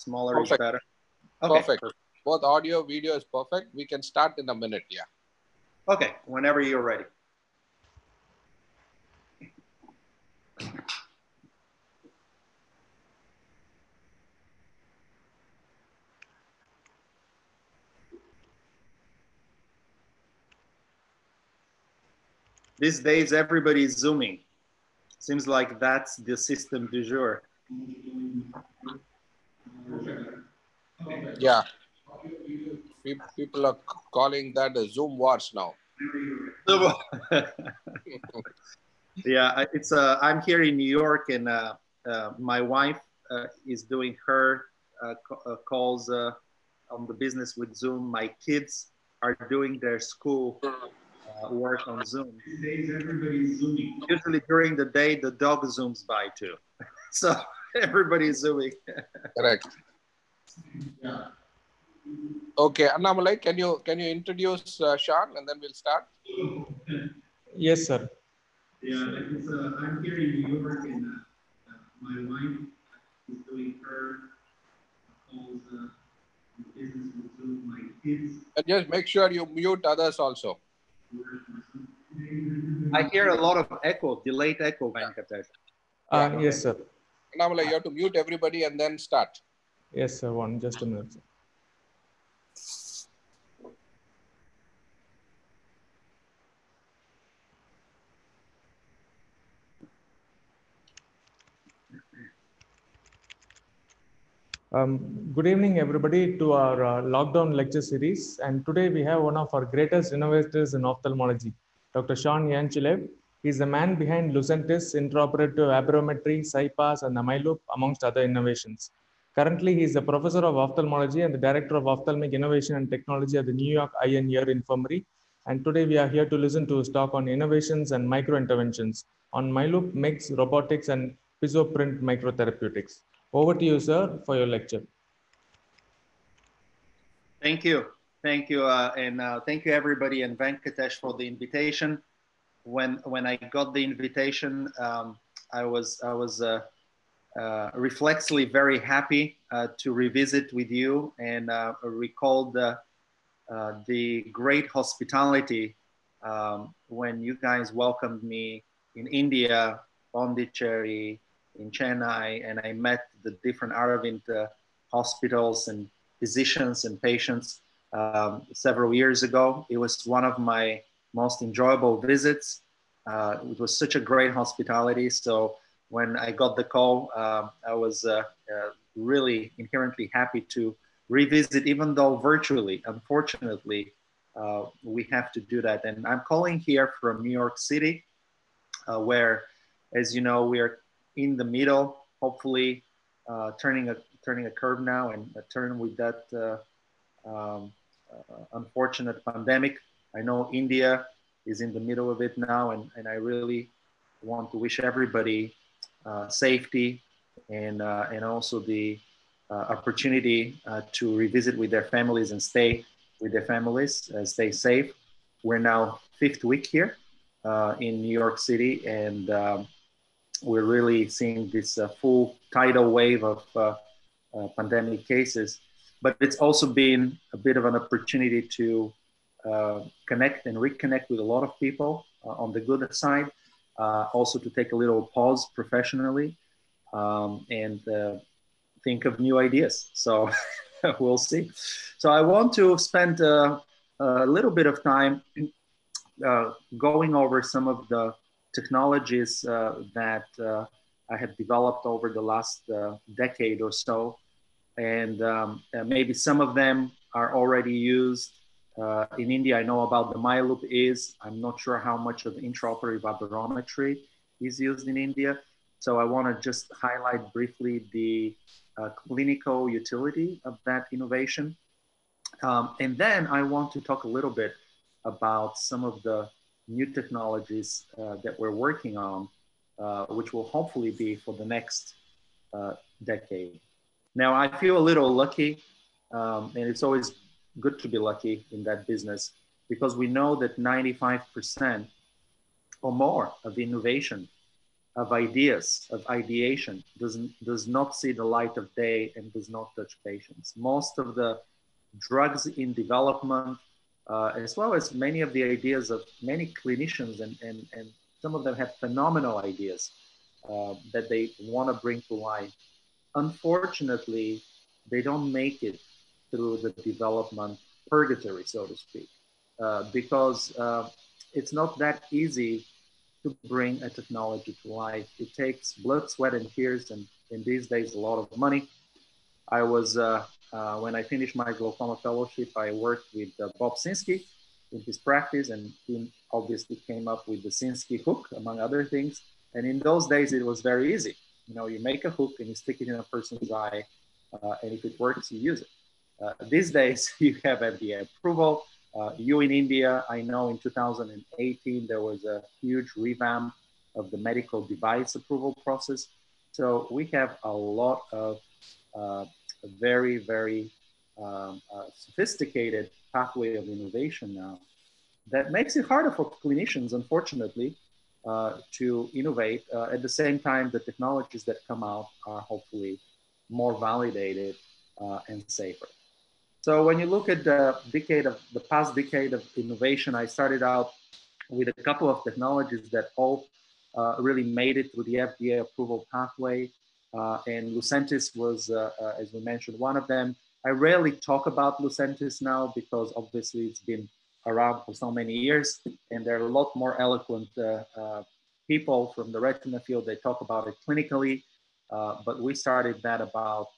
Smaller Perfect. is better. Okay. Perfect. Both audio, video is perfect. We can start in a minute. Yeah. Okay. Whenever you're ready. These days, everybody's zooming. Seems like that's the system du jour. Yeah. People are calling that a Zoom wars now. yeah, it's uh, I'm here in New York, and uh, uh, my wife uh, is doing her uh, uh, calls uh, on the business with Zoom. My kids are doing their school uh, work on Zoom. These everybody's zooming. Usually during the day, the dog zooms by too, so everybody's zooming. Correct. Yeah. Okay, Annamalai, can you can you introduce uh, Sean and then we'll start? Yes, sir. Yeah, it's, uh, I'm here in New York, and uh, uh, my wife is doing her calls uh, business with Zoom. My kids. And just make sure you mute others also. I hear a lot of echo, delayed echo, Venkatesh. Uh, yes, sir. Annamalai, you have to mute everybody and then start. Yes, sir. One, just a minute. Um, good evening, everybody, to our uh, lockdown lecture series. And today we have one of our greatest innovators in ophthalmology, Dr. Sean Ianchulev. He's the man behind Lucentis, intraoperative aberrometry, CyPass, and the miLOOP, amongst other innovations. Currently, he is the professor of ophthalmology and the director of ophthalmic innovation and technology at the New York Eye and Ear Infirmary. And today we are here to listen to his talk on innovations and micro interventions on miLOOP, MIGS, robotics, and PiezoPrint microtherapeutics. Over to you, sir, for your lecture. Thank you. Thank you. Uh, and uh, thank you, everybody, and Venkatesh for the invitation. When, when I got the invitation, um, I was, I was uh, uh, reflexively very happy uh, to revisit with you and uh, recall the, uh, the great hospitality um, when you guys welcomed me in India, Pondicherry, in Chennai, and I met the different Aravind uh, hospitals and physicians and patients um, several years ago. It was one of my most enjoyable visits. Uh, it was such a great hospitality. So when I got the call, uh, I was uh, uh, really inherently happy to revisit, even though virtually. Unfortunately, uh, we have to do that. And I'm calling here from New York City, uh, where, as you know, we are in the middle, hopefully turning a turning a curve now and a turn with that um, unfortunate pandemic. I know India is in the middle of it now, and, and I really want to wish everybody uh, safety and uh, and also the uh, opportunity to revisit with their families and stay with their families, stay safe. We're now fifth week here in New York City, and um, we're really seeing this uh, full tidal wave of uh, uh, pandemic cases. But it's also been a bit of an opportunity to connect and reconnect with a lot of people on the good side, also to take a little pause professionally um, and think of new ideas. So we'll see. So I want to spend a little bit of time going over some of the technologies uh, that uh, I have developed over the last uh, decade or so. And um, maybe some of them are already used. In India, I know about the miLOOP is. I'm not sure how much of intraoperative aberrometry is used in India. So I want to just highlight briefly the clinical utility of that innovation. Um, and then I want to talk a little bit about some of the new technologies uh, that we're working on, uh, which will hopefully be for the next uh, decade. Now, I feel a little lucky, um, and it's always good to be lucky in that business because we know that 95% or more of innovation of ideas, of ideation, does, does not see the light of day and does not touch patients. Most of the drugs in development, uh, as well as many of the ideas of many clinicians, and, and, and some of them have phenomenal ideas uh, that they want to bring to life. Unfortunately, they don't make it through the development purgatory, so to speak, uh, because uh, it's not that easy to bring a technology to life. It takes blood, sweat, and tears, and in these days, a lot of money. I was, uh, uh when I finished my glaucoma fellowship, I worked with uh, Bob Sinskey in his practice, and he obviously came up with the Sinskey hook, among other things. And in those days, it was very easy. You know, you make a hook and you stick it in a person's eye, uh, and if it works, you use it. Uh, these days, you have FDA approval. Uh, you in India, I know in 2018 there was a huge revamp of the medical device approval process. So we have a lot of uh, very, very um, uh, sophisticated pathway of innovation now that makes it harder for clinicians, unfortunately, uh, to innovate. Uh, at the same time, the technologies that come out are hopefully more validated and safer. So when you look at the decade of the past decade of innovation, I started out with a couple of technologies that all uh, really made it through the FDA approval pathway. Uh, and Lucentis was, uh, uh, as we mentioned, one of them. I rarely talk about Lucentis now because obviously it's been around for so many years, and there are a lot more eloquent uh, uh, people from the retina field. They talk about it clinically, but we started that about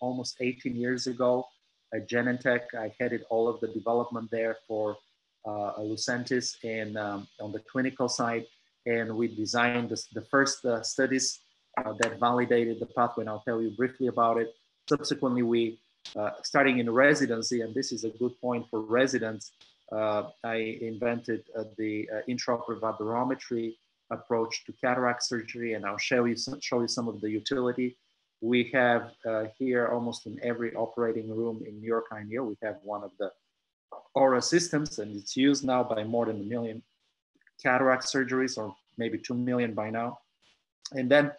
almost 18 years ago at Genentech. I headed all of the development there for uh, Lucentis and um, on the clinical side. And we designed the, first uh, studies uh, that validated the pathway. And I'll tell you briefly about it. Subsequently, we, uh, starting in residency, and this is a good point for residents, uh, I invented uh, the intraocular aberrometry approach to cataract surgery, and I'll show you some, show you some of the utility we have uh, here almost in every operating room in New York INEO, we have one of the ORA systems and it's used now by more than a million cataract surgeries or maybe 2 million by now. And then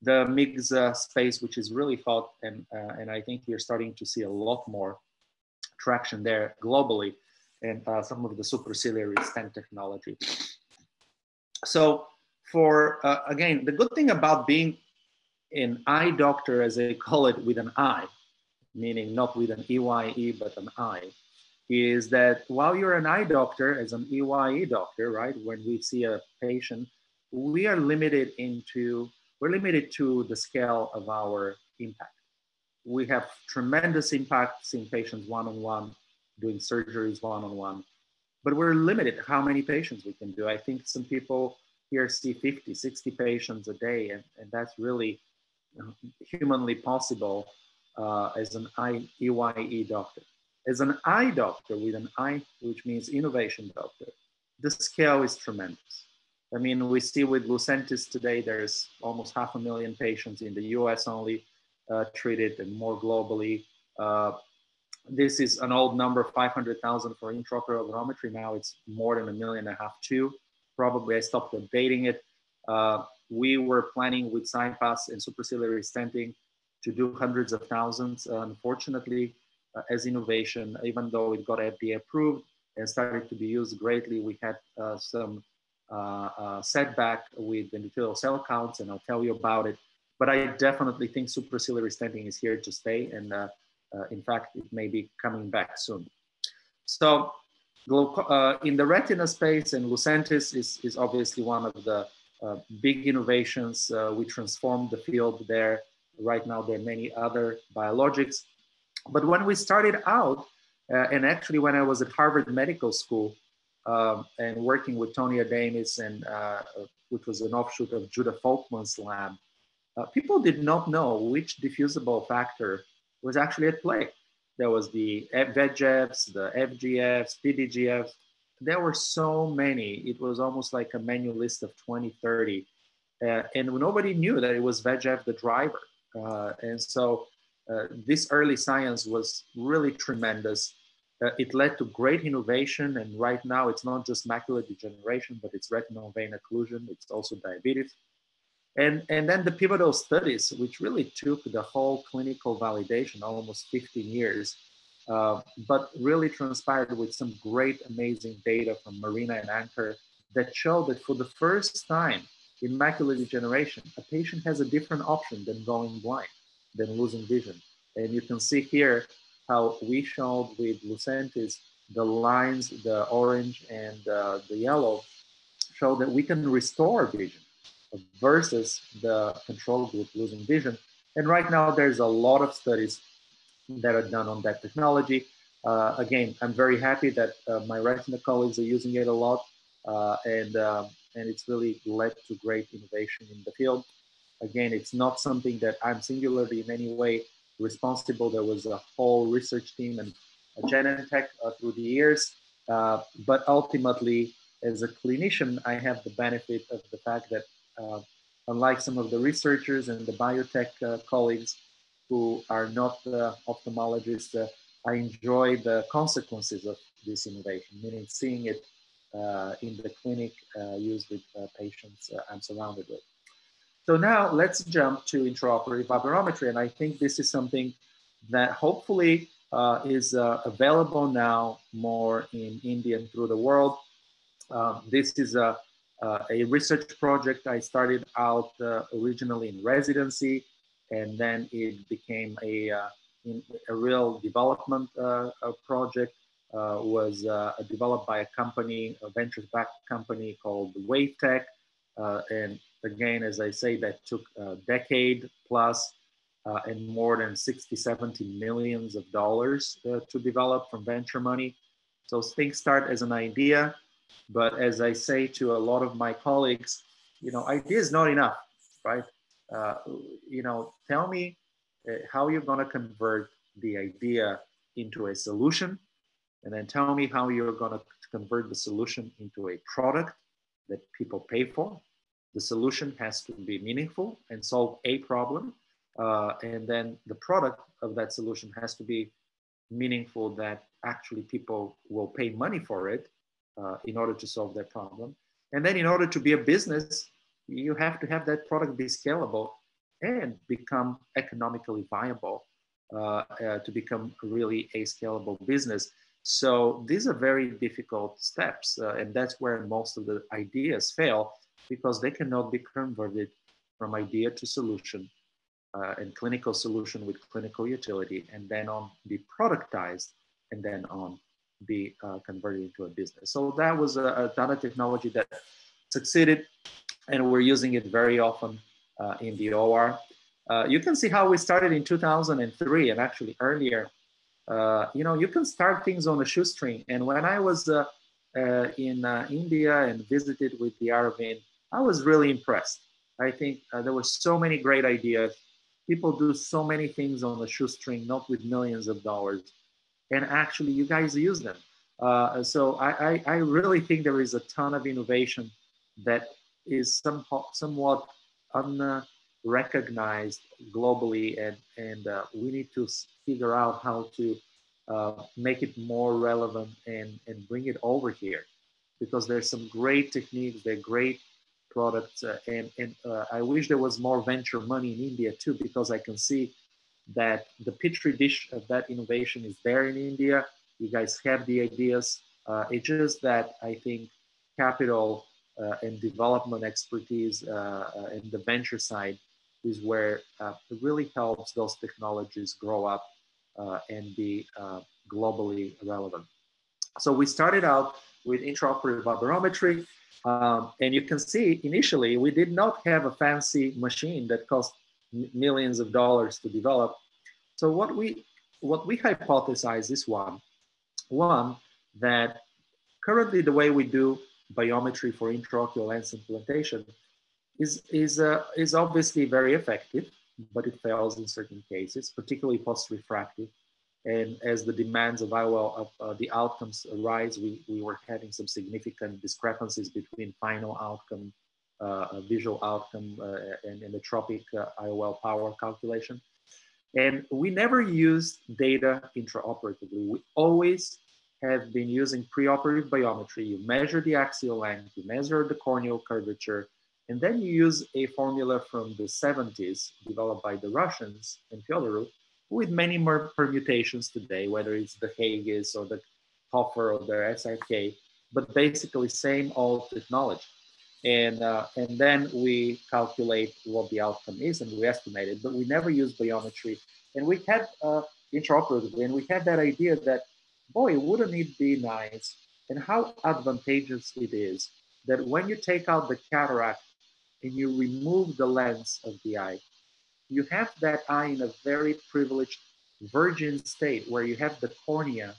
the MIGS uh, space, which is really hot. And, uh, and I think we're starting to see a lot more traction there globally and uh, some of the supraciliary stent technology. So for, uh, again, the good thing about being an eye doctor, as they call it, with an eye, meaning not with an EYE, but an eye, is that while you're an eye doctor, as an EYE doctor, right, when we see a patient, we are limited into, we're limited to the scale of our impact. We have tremendous impact seeing patients one-on-one, doing surgeries one-on-one, but we're limited how many patients we can do. I think some people here see 50, 60 patients a day, and, and that's really humanly possible uh, as an EYE doctor. As an eye doctor with an eye, which means innovation doctor, the scale is tremendous. I mean, we see with Lucentis today, there's almost half a million patients in the US only uh, treated and more globally. Uh, this is an old number, 500,000 for intraocular aberrometry. Now it's more than a million and a half too. Probably I stopped updating it. Uh, we were planning with CyPass and supraciliary stenting to do hundreds of thousands. Uh, unfortunately, uh, as innovation, even though it got FDA approved and started to be used greatly, we had uh, some uh, uh, setback with the endothelial cell counts, and I'll tell you about it. But I definitely think supraciliary stenting is here to stay, and uh, in fact, it may be coming back soon. So, in the retina space, and Lucentis is, is obviously one of the uh, big innovations. Uh, we transformed the field there. Right now, there are many other biologics. But when we started out, uh, and actually when I was at Harvard Medical School um, and working with Tony Adamis, and which was an offshoot of Judah Folkman's lab, people did not know which diffusible factor was actually at play. There was the VEGFs, the FGFs, PDGFs, there were so many. It was almost like a menu list of 20, 30. Uh, and nobody knew that it was VEGF the driver. Uh, and so uh, this early science was really tremendous. Uh, it led to great innovation. And right now it's not just macular degeneration, but it's retinal vein occlusion. It's also diabetes. And, and then the pivotal studies, which really took the whole clinical validation, almost 15 years, uh, but really transpired with some great, amazing data from Marina and Anchor that show that for the first time in macular degeneration, a patient has a different option than going blind, than losing vision. And you can see here how we showed with Lucentis, the lines, the orange and uh, the yellow, show that we can restore vision versus the control group losing vision. And right now, there's a lot of studies that are done on that technology. Uh, again, I'm very happy that uh, my retina colleagues are using it a lot, uh, and um, and it's really led to great innovation in the field. Again, it's not something that I'm singularly in any way responsible. There was a whole research team and a Genentech uh, through the years, uh, but ultimately, as a clinician, I have the benefit of the fact that, uh, unlike some of the researchers and the biotech colleagues, who are not uh, ophthalmologists, uh, I enjoy the consequences of this innovation, meaning seeing it uh, in the clinic used with patients I'm surrounded with. So now let's jump to intraoperative aberrometry. And I think this is something that hopefully uh, is uh, available now more in India and through the world. Um, this is a, uh, a research project I started out originally in residency and then it became a, uh, a real development uh, project. Uh, was developed by a company, a venture-backed company called WaveTec, and again, as I say, that took a decade plus uh, and more than 60, 70 millions of dollars uh, to develop from venture money. So things start as an idea, but as I say to a lot of my colleagues, you know, idea is not enough, right? Uh, you know, tell me uh, how you're going to convert the idea into a solution, and then tell me how you're going to convert the solution into a product that people pay for. The solution has to be meaningful and solve a problem. Uh, and then the product of that solution has to be meaningful that actually people will pay money for it uh, in order to solve their problem. And then in order to be a business, you have to have that product be scalable and become economically viable uh, uh, to become really a scalable business. So these are very difficult steps, uh, and that's where most of the ideas fail because they cannot be converted from idea to solution uh, and clinical solution with clinical utility, and then on be productized, and then on be uh, converted into a business. So that was a, a data technology that succeeded and we're using it very often uh, in the OR. Uh, you can see how we started in 2003 and actually earlier. Uh, you know, you can start things on a shoestring. And when I was uh, uh, in uh, India and visited with the Aravind, I was really impressed. I think there were so many great ideas. People do so many things on a shoestring, not with millions of dollars. And actually, you guys use them. so I, I, I really think there is a ton of innovation that is somehow, somewhat unrecognized globally, and, and uh, we need to figure out how to uh, make it more relevant and, and bring it over here because there's some great techniques, they're great products, uh, and, and uh, I wish there was more venture money in India too because I can see that the petri dish of that innovation is there in India. You guys have the ideas. Uh, it's just that I think capital and development expertise uh, uh, in the venture side is where it really helps those technologies grow up and be globally relevant. So we started out with intraoperative aberrometry. Um, and you can see initially we did not have a fancy machine that cost millions of dollars to develop. So what we what we hypothesize is one, one that currently the way we do biometry for intraocular lens implantation is, is, uh, is obviously very effective, but it fails in certain cases, particularly post-refractive. And as the demands of IOL, uh, the outcomes arise, we, we were having some significant discrepancies between final outcome, uh, visual outcome, uh, and, and the tropic uh, IOL power calculation. And we never used data intraoperatively. We always have been using preoperative biometry. You measure the axial length, you measure the corneal curvature, And then you use a formula from the 70s developed by the Russians and Fyodorov with many more permutations today, whether it's the Haigis or the Hoffer or the SRK, but basically same old technology. And, uh, and then we calculate what the outcome is and we estimate it, but we never use biometry. And we had uh, and we had that idea that, boy, wouldn't it be nice and how advantageous it is that when you take out the cataract and you remove the lens of the eye, you have that eye in a very privileged virgin state where you have the cornea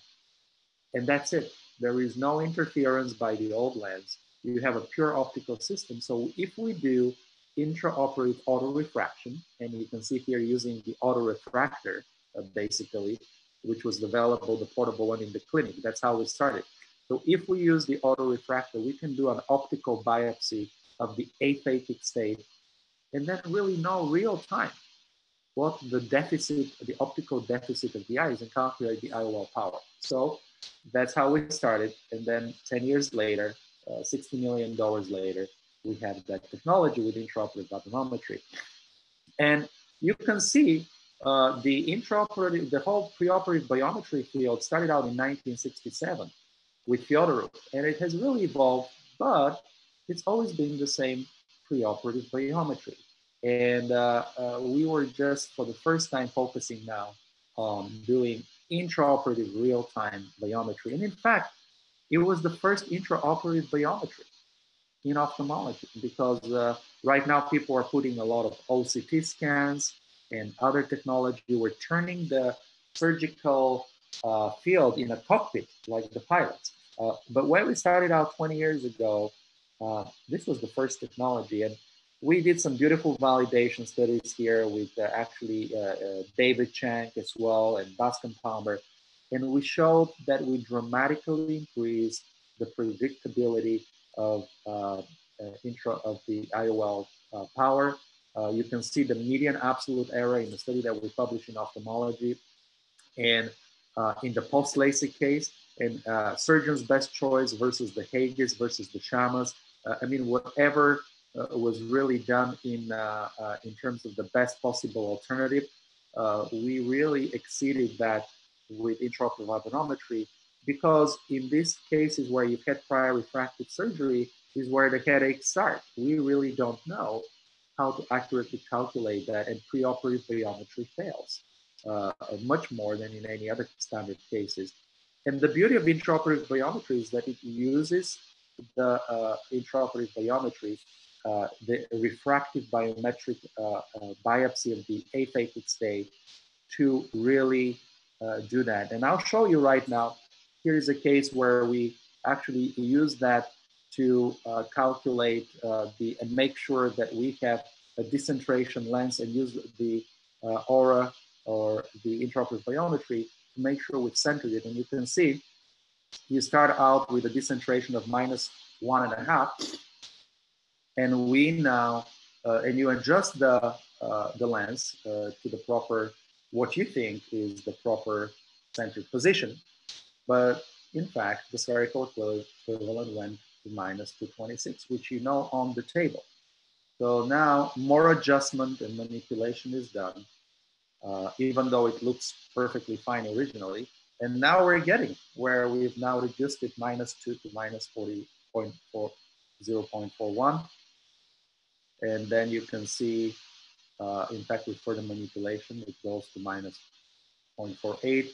and that's it. There is no interference by the old lens. You have a pure optical system. So if we do intraoperative autorefraction, and you can see here using the autorefractor, uh, basically, which was available, the portable one in the clinic. That's how we started. So if we use the autorefractor, we can do an optical biopsy of the aphakic state and then really know real time what the deficit, the optical deficit of the eye is and calculate the IOL power. So that's how we started. And then 10 years later, uh, $60 million later, we have that technology with intraoperative aberrometry. And you can see uh, the intraoperative, the whole preoperative biometry field started out in 1967 with Fyodorov, and it has really evolved, but it's always been the same preoperative biometry. And uh, uh, we were just for the first time focusing now on doing intraoperative real-time biometry. And in fact, it was the first intraoperative biometry in ophthalmology because uh, right now people are putting a lot of OCT scans and other technology. We're turning the surgical uh, field in a cockpit like the pilots. Uh, but when we started out 20 years ago, uh, this was the first technology. And we did some beautiful validation studies here with uh, actually uh, uh, David Chang as well and Bascom Palmer. And we showed that we dramatically increased the predictability of intro of the IOL power. You can see the median absolute error in the study that we published in ophthalmology. And in the post-LASIK case, and uh, surgeon's best choice versus the Haigis versus the Shammas. Uh, I mean, whatever uh, was really done in, uh, uh, in terms of the best possible alternative, uh, we really exceeded that with intraoperative aberrometry because in these cases where you've had prior refractive surgery is where the headaches start. We really don't know how to accurately calculate that and preoperative biometry fails much more than in any other standard cases. And the beauty of intraoperative biometry is that it uses the uh, intraoperative biometry, uh, the refractive biometric uh, uh biopsy of the aphakic state to really uh, do that. And I'll show you right now. Here is a case where we actually use that to uh, calculate the and make sure that we have a decentration lens and use the ORA or the intraoperative biometry to make sure we've centered it. And you can see you start out with a decentration of minus one and a half. And we now, uh, and you adjust the, uh, the lens uh, to the proper, what you think is the proper centered position. But in fact, the spherical equivalent went to minus 226, which you know on the table. So now more adjustment and manipulation is done uh, even though it looks perfectly fine originally. And now we're getting where we've now reduced it minus 2 to minus 40.4, 0.41. And then you can see, uh, in fact, with further manipulation, it goes to minus 0.48.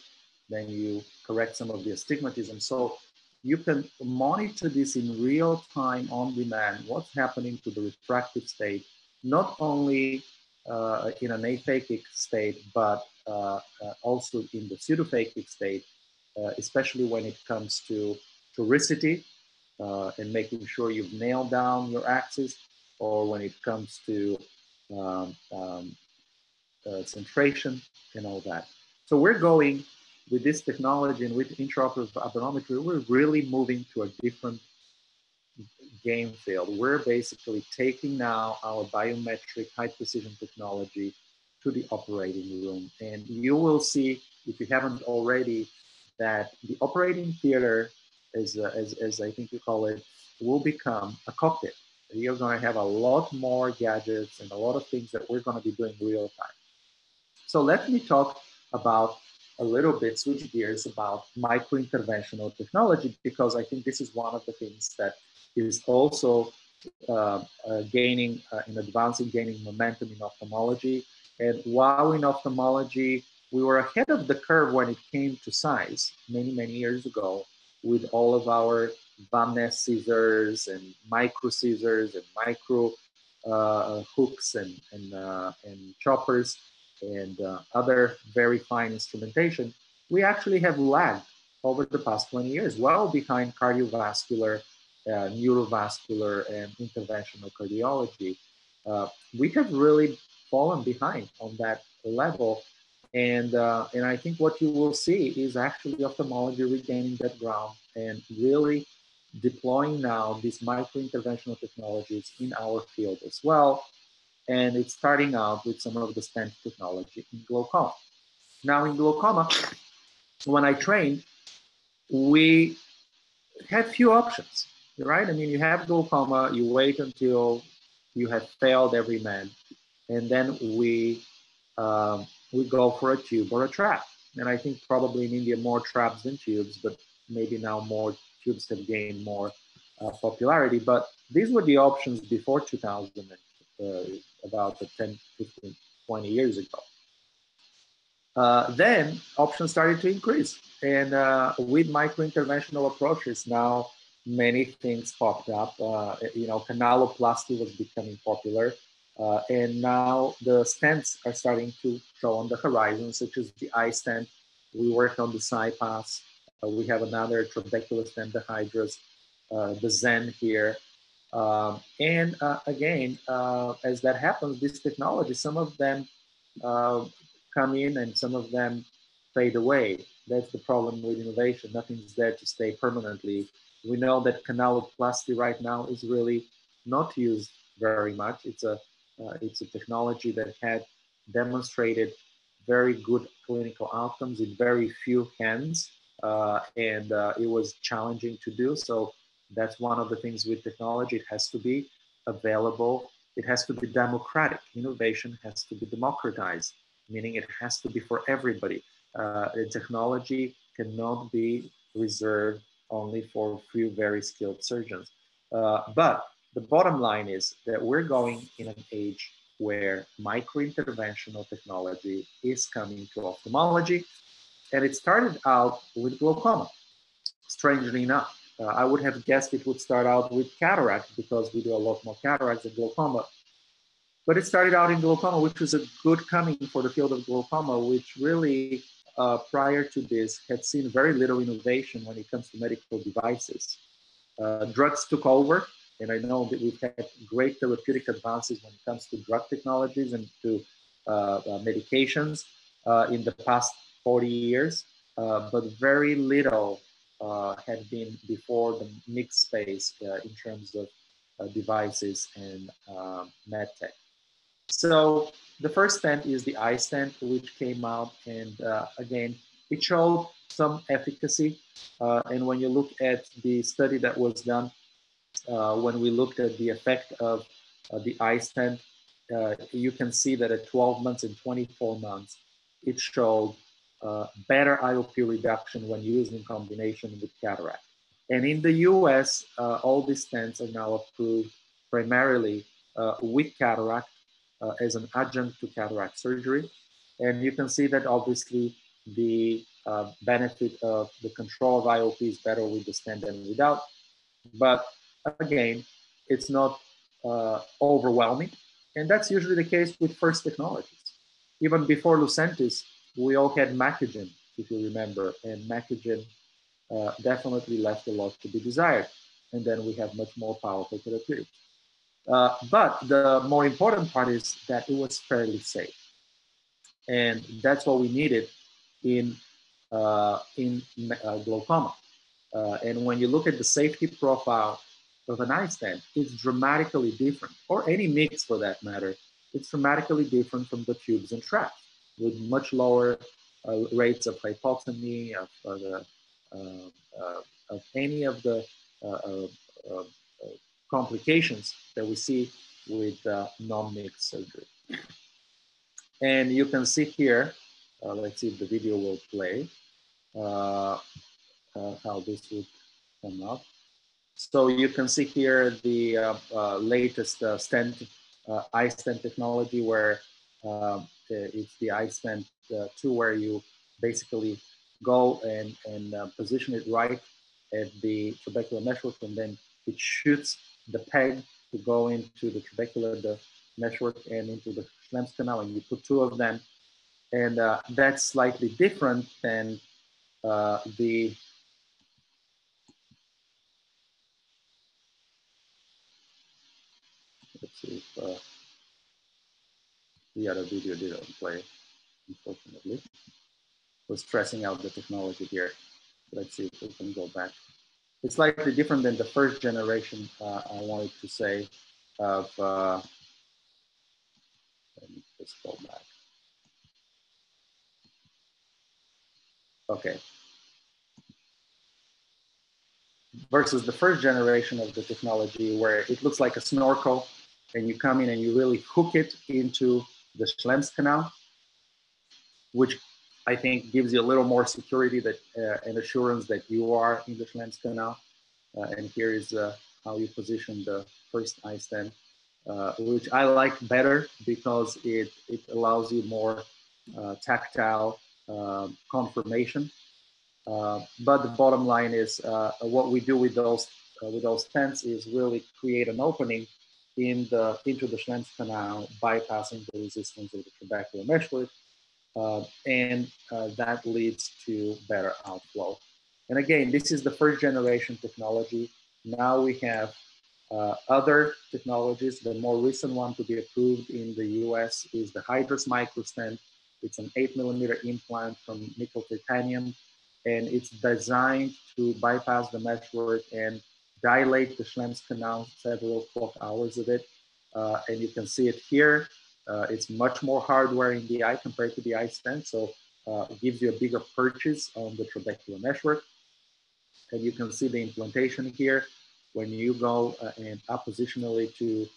Then you correct some of the astigmatism. So you can monitor this in real time on demand, what's happening to the refractive state, not only uh, in an aphakic state, but uh, uh, also in the pseudophakic state, especially when it comes to toricity and making sure you've nailed down your axis, or when it comes to um, um, centration and all that. So we're going with this technology and with intraoperative aberrometry, we're really moving to a different game field. We're basically taking now our biometric high precision technology to the operating room. And you will see, if you haven't already, that the operating theater, as, uh, as, as I think you call it, will become a cockpit. You're going to have a lot more gadgets and a lot of things that we're going to be doing real time. So let me talk about a little bit, switch gears about micro-interventional technology, because I think this is one of the things that is also uh, uh, gaining uh, and advancing, gaining momentum in ophthalmology. And while in ophthalmology, we were ahead of the curve when it came to size many, many years ago with all of our Vannas scissors and micro scissors and micro uh, hooks and, and, uh, and choppers and uh, other very fine instrumentation, we actually have lagged over the past 20 years, well behind cardiovascular, uh, neurovascular, and interventional cardiology. Uh, we have really fallen behind on that level. And, uh, and I think what you will see is actually ophthalmology regaining that ground and really deploying now these micro-interventional technologies in our field as well and it's starting out with some of the stent technology in glaucoma. Now in glaucoma, when I trained, we had few options, right? I mean, you have glaucoma, you wait until you have failed every man, and then we um, we go for a tube or a trab. And I think probably in India more trabs than tubes, but maybe now more tubes have gained more uh, popularity. But these were the options before 2000 uh, about 10, 15, 20 years ago. Uh, then options started to increase. And uh, with micro-interventional approaches, now many things popped up. Uh, you know, canaloplasty was becoming popular. Uh, and now the stents are starting to show on the horizon, such as the iStent. We work on the CyPass. Uh, we have another trabecular stent, the Hydrus, the XEN here. Um, and uh, again, uh, as that happens, these technologies, some of them uh, come in and some of them fade away. That's the problem with innovation. Nothing's there to stay permanently. We know that canaloplasty right now is really not used very much. It's a, uh, it's a technology that had demonstrated very good clinical outcomes in very few hands. Uh, and it was challenging to do. So that's one of the things with technology. It has to be available. It has to be democratic. Innovation has to be democratized, meaning it has to be for everybody. Uh, technology cannot be reserved only for a few very skilled surgeons. Uh, but the bottom line is that we're going in an age where micro-interventional technology is coming to ophthalmology. And it started out with glaucoma, strangely enough. Uh, I would have guessed it would start out with cataract because we do a lot more cataracts than glaucoma. But it started out in glaucoma, which was a good coming for the field of glaucoma, which really, uh, prior to this, had seen very little innovation when it comes to medical devices. Uh, drugs took over, and I know that we've had great therapeutic advances when it comes to drug technologies and to uh, uh, medications uh, in the past 40 years, but very little uh, had been before the MIGS space uh, in terms of uh, devices and um, medtech. So the first stent is the iStent, which came out, and uh, again, it showed some efficacy. Uh, and when you look at the study that was done, uh, when we looked at the effect of the iStent, you can see that at 12 months and 24 months, it showed uh, better IOP reduction when used in combination with cataract. And in the US, uh, all these stents are now approved primarily uh, with cataract uh, as an adjunct to cataract surgery. And you can see that obviously the uh, benefit of the control of IOP is better with the stent than without. But again, it's not uh, overwhelming. And that's usually the case with first technologies. Even before Lucentis, we all had Macugen, if you remember, and Macugen uh, definitely left a lot to be desired. And then we have much more powerful therapeutics. Uh, but the more important part is that it was fairly safe. And that's what we needed in, uh, in uh, glaucoma. Uh, and when you look at the safety profile of an iStent, it's dramatically different, or any MIGS for that matter, it's dramatically different from the tubes and trabs with much lower uh, rates of hypotony, of, uh, uh, of any of the complications that we see with uh, non-MIGS surgery. And you can see here, uh, let's see if the video will play, uh, how this would come up. So you can see here the latest stent, iStent technology where it's the iStent 2 where you basically go and, and position it right at the trabecular meshwork and then it shoots the peg to go into the trabecular the meshwork and into the Schlemm's canal and you put two of them. And uh, that's slightly different than uh, the let's see if uh, the other video didn't play unfortunately We're stressing out the technology here let's see if we can go back it's slightly different than the first generation, uh, I wanted to say, of, uh, let me just go back. Okay. Versus the first generation of the technology where it looks like a snorkel and you come in and you really hook it into the Schlemm's canal, which I think gives you a little more security that uh, and assurance that you are in the Schlemm's canal. Uh, and here is uh, how you position the first iStent, uh, which I like better because it, it allows you more uh, tactile um, confirmation. but the bottom line is what we do with those with those stents is really create an opening in the into the Schlemm's canal, bypassing the resistance of the trabecular meshwork uh, and uh, that leads to better outflow. And again, this is the first generation technology. Now we have uh, other technologies. The more recent one to be approved in the US is the Hydrus microstent. It's an eight millimeter implant from nickel titanium, and it's designed to bypass the meshwork and dilate the Schlemm's canal several clock hours of it. Uh, and you can see it here. Uh, it's much more hardware in the eye compared to the iStent, so uh, it gives you a bigger purchase on the trabecular meshwork. And you can see the implantation here. When you go uh, and oppositionally to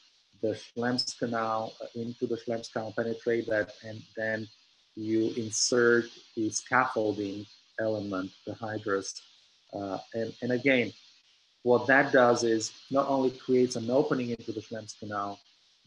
the Schlemm's canal, uh, into the Schlemm's canal, penetrate that, and then you insert the scaffolding element, the hydrus. Uh, and, and again, what that does is not only creates an opening into the Schlemm's canal,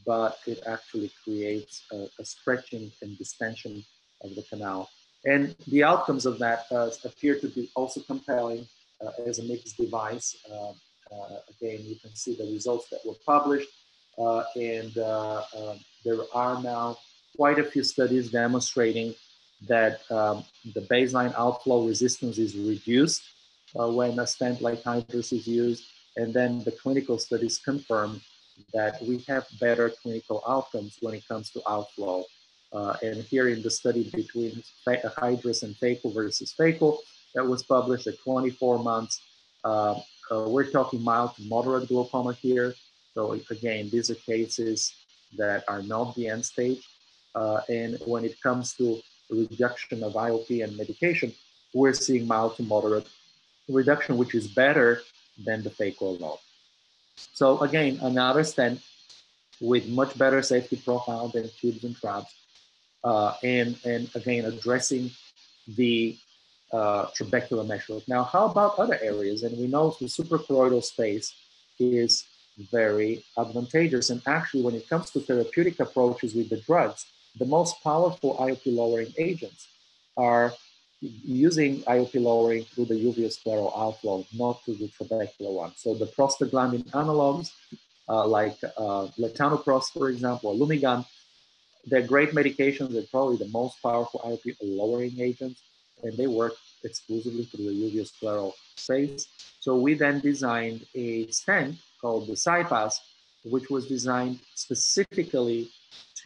but it actually creates a, a stretching and distension of the canal. And the outcomes of that uh, appear to be also compelling uh, as a MIGS device. Uh, uh again, you can see the results that were published, uh, and uh, um, there are now quite a few studies demonstrating that um, the baseline outflow resistance is reduced when a stent like Hydrus is used, and then the clinical studies confirm that we have better clinical outcomes when it comes to outflow. Uh, and here in the study between Hydrus and phaco versus phaco that was published at 24 months, uh, uh, we're talking mild to moderate glaucoma here. So again, these are cases that are not the end stage. Uh, and when it comes to reduction of IOP and medication, we're seeing mild to moderate reduction, which is better than the phaco alone. So again, another stent with much better safety profile than tubes and trabs, uh, and, and again, addressing the uh, trabecular meshwork. Now, how about other areas? And we know the suprachoroidal space is very advantageous. And actually, when it comes to therapeutic approaches with the drugs, the most powerful IOP lowering agents are using IOP lowering through the uveal uveoscleral outflow, not through the trabecular one. So the prostaglandin analogs, uh, like uh, latanoprost, for example, or Lumigan, they're great medications. They're probably the most powerful IOP lowering agents, and they work exclusively through the uveal uveoscleral space. So we then designed a stent called the CyPass, which was designed specifically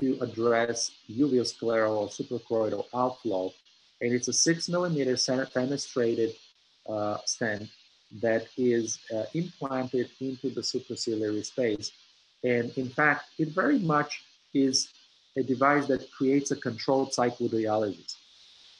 to address uveoscleral or suprachoroidal outflow and it's a six millimeter fenestrated uh, stent that is uh, implanted into the supraciliary space. And in fact, it very much is a device that creates a controlled cyclodialysis.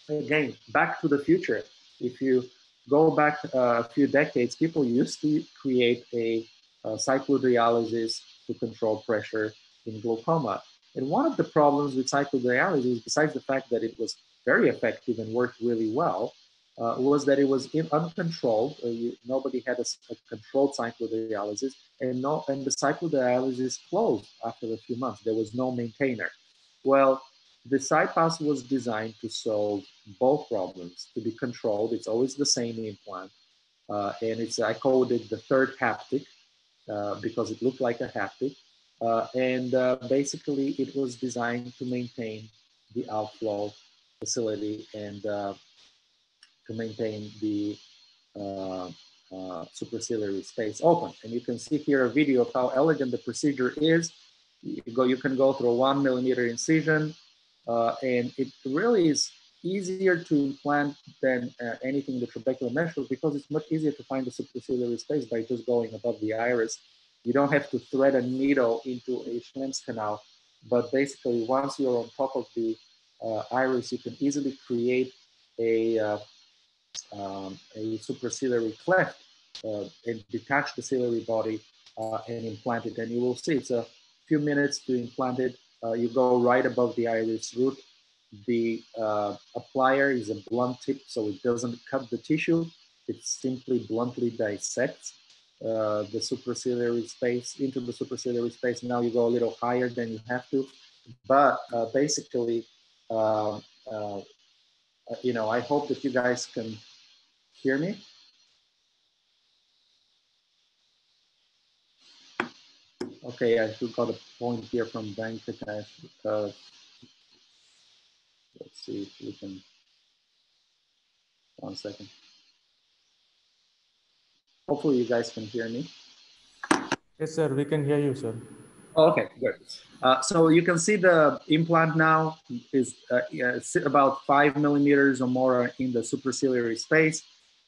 Again, back to the future. If you go back uh, a few decades, people used to create a cyclodialysis to control pressure in glaucoma. And one of the problems with cyclodialysis, besides the fact that it was very effective and worked really well, uh, was that it was in, uncontrolled. Uh, you, nobody had a, a, controlled cyclodialysis, and no, and the cyclodialysis closed after a few months. There was no maintainer. Well, the CyPass was designed to solve both problems. To be controlled, it's always the same implant, uh, and it's I called it the third haptic uh, because it looked like a haptic, uh, and uh, basically it was designed to maintain the outflow facility and to maintain the uh, uh, supraciliary space open. And you can see here a video of how elegant the procedure is. You, go, you can go through a one millimeter incision, uh, and it really is easier to implant than uh, anything in the trabecular meshwork because it's much easier to find the supraciliary space by just going above the iris. You don't have to thread a needle into a Schlemm's canal, but basically once you're on top of the uh, iris, you can easily create a uh, um, a supraciliary cleft uh, and detach the ciliary body uh, and implant it. And you will see it's a few minutes to implant it. Uh, you go right above the iris root. The uh, applier is a blunt tip, so it doesn't cut the tissue. It simply bluntly dissects uh, the supraciliary space into the supraciliary space. Now you go a little higher than you have to, but uh, basically, um, you know, I hope that you guys can hear me? Okay, I still got a point here from Venkatesh. Uh, let's see if we can, one second. Hopefully you guys can hear me. Yes, sir, we can hear you, sir. Okay, good. Uh, so you can see the implant now is uh, about five millimeters or more in the supraciliary space.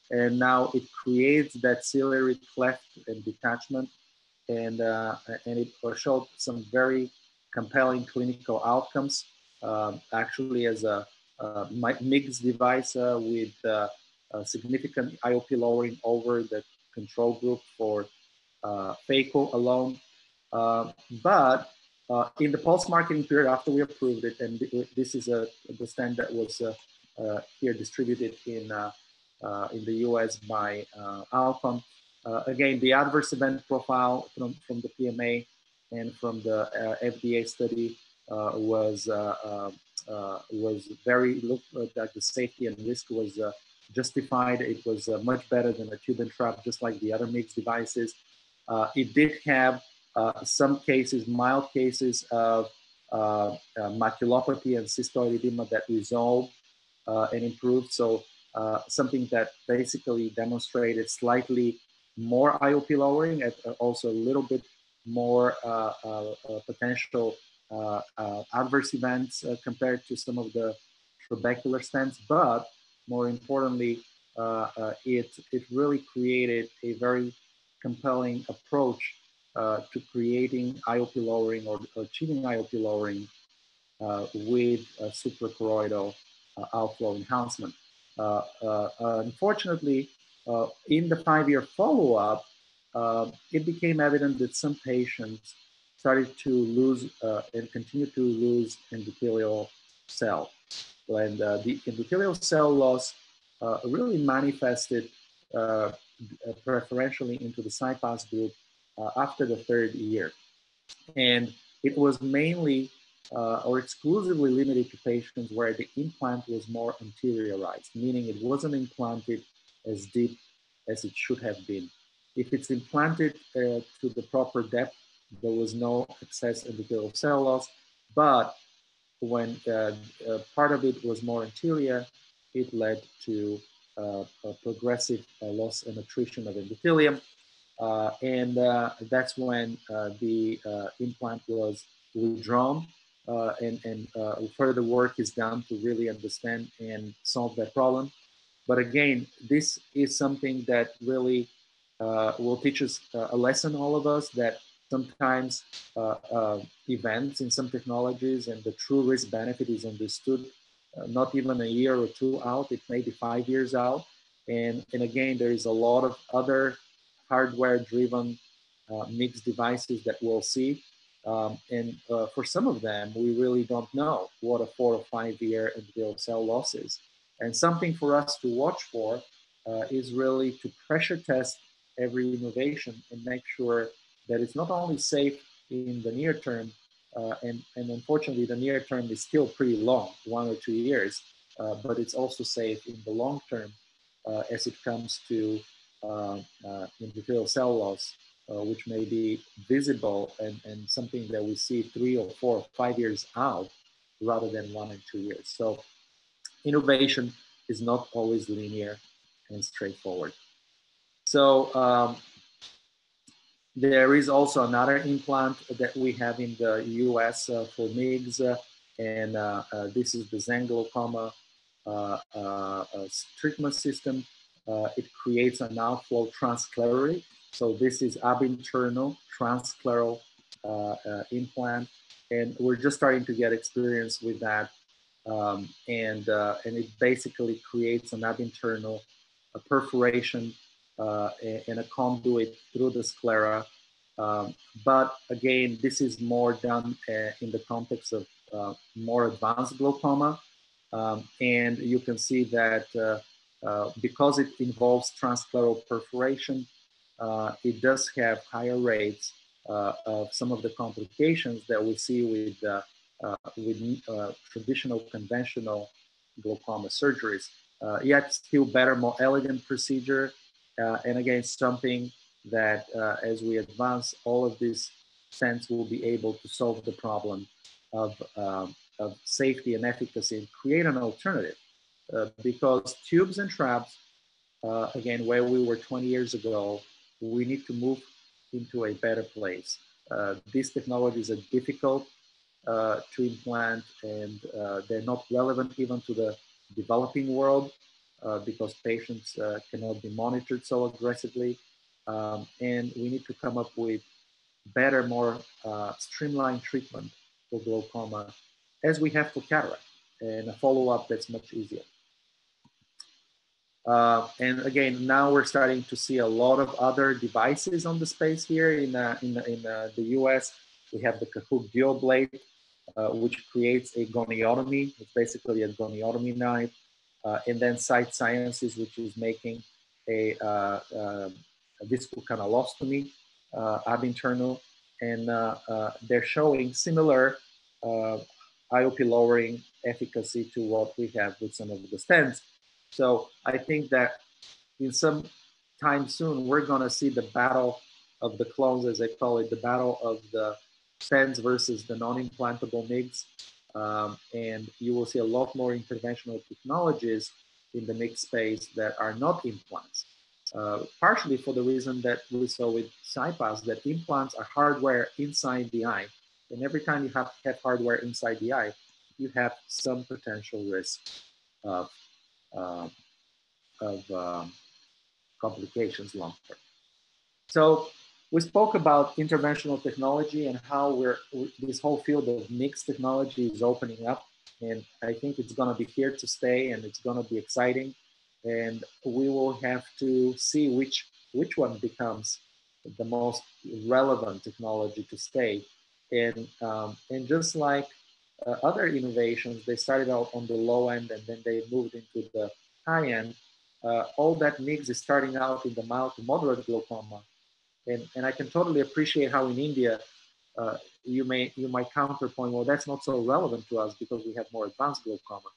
And now it creates that ciliary cleft and detachment. And uh, and it showed some very compelling clinical outcomes um, actually as a, a MIGS device uh, with uh, significant IOP lowering over the control group for uh, phaco alone Uh, but uh, in the post-marketing period after we approved it and this is a the stand that was uh, here distributed in uh, in the US by uh. Uh, again, the adverse event profile from, from the PMA and from the FDA study was was very looked at the safety and risk was justified. It was much better than a tube and trab, just like the other MIGS devices. it did have some cases, mild cases of uh, uh, maculopathy and cystoid edema that resolved uh, and improved. So uh, something that basically demonstrated slightly more IOP lowering and uh, also a little bit more uh, uh potential adverse events compared to some of the trabecular stents. But more importantly, it, it really created a very compelling approach uh, to creating IOP lowering or achieving IOP lowering uh, with suprachoroidal uh, outflow enhancement. Uh, uh, unfortunately, uh, in the five-year follow-up, it became evident that some patients started to lose and continue to lose endothelial cell. And the endothelial cell loss really manifested preferentially into the CyPass group uh, after the third year. And it was mainly uh, or exclusively limited to patients where the implant was more anteriorized, meaning it wasn't implanted as deep as it should have been. If it's implanted uh, to the proper depth, there was no excess endothelial cell loss, but when uh, part of it was more anterior, it led to uh, progressive uh, loss and attrition of endothelium. And that's when the implant was withdrawn uh, and, and uh, further work is done to really understand and solve that problem. But again, this is something that really uh, will teach us uh, a lesson, all of us, that sometimes uh, uh, events in some technologies and the true risk benefit is understood not even a year or two out, it may be five years out. And, and again, there is a lot of other hardware driven uh, MIGS devices that we'll see. Um, and uh, for some of them, we really don't know what a four or five year epithelial cell loss is. And something for us to watch for uh, is really to pressure test every innovation and make sure that it's not only safe in the near term, uh, and, and unfortunately the near term is still pretty long, one or two years, uh, but it's also safe in the long term uh, as it comes to endothelial cell loss, which may be visible and, and something that we see three or four or five years out rather than one and two years. So innovation is not always linear and straightforward. So um, there is also another implant that we have in the US uh, for MIGS, uh, and uh, uh this is the XEN glaucoma uh, uh, it creates an outflow transsclerally. So this is ab-internal transscleral implant, and we're just starting to get experience with that. Um, and, and it basically creates an ab-internal perforation uh, in a conduit through the sclera. Um, but again, this is more done uh, in the context of uh, more advanced glaucoma. Um, and you can see that uh, uh, because it involves transscleral perforation, uh, it does have higher rates of some of the complications that we see with, with traditional conventional glaucoma surgeries. yet still better, more elegant procedure uh, and again, something that uh, as we advance, all of these stents will be able to solve the problem of, um, of safety and efficacy and create an alternative. Uh, because tubes and trabs, uh, again, where we were 20 years ago, we need to move into a better place. Uh, these technologies are difficult to implant and they're not relevant even to the developing world because patients cannot be monitored so aggressively. Um, and we need to come up with better, more uh, streamlined treatment for glaucoma as we have for cataract and a follow-up that's much easier. Uh, and again, now we're starting to see a lot of other devices on the space here in, uh, in, in uh, the US. We have the Kahook Dual Blade, uh, which creates a goniotomy. It's basically a goniotomy knife uh, and then Sight Sciences, which is making a, uh, uh, a discal canalostomy uh, ab internal, and uh, uh, they're showing similar IOP lowering efficacy to what we have with some of the stents. So I think that in some time soon, we're going to see the battle of the clones, as they call it, the battle of the stents versus the non-implantable MIGS. Um, and you will see a lot more interventional technologies in the MIGS space that are not implants. Uh, partially for the reason that we saw with CyPass, that implants are hardware inside the eye. And every time you have, have hardware inside the eye, you have some potential risk of, uh, of um, complications long term. So we spoke about interventional technology and how we're this whole field of MIGS technology is opening up and i think it's going to be here to stay and it's going to be exciting and we will have to see which which one becomes the most relevant technology to stay and um, and just like uh, other innovations they started out on the low end and then they moved into the high end. Uh, all that MIGS is starting out in the mild to moderate glaucoma. And, and I can totally appreciate how in India, uh, you may you might counterpoint, well, that's not so relevant to us because we have more advanced glaucoma.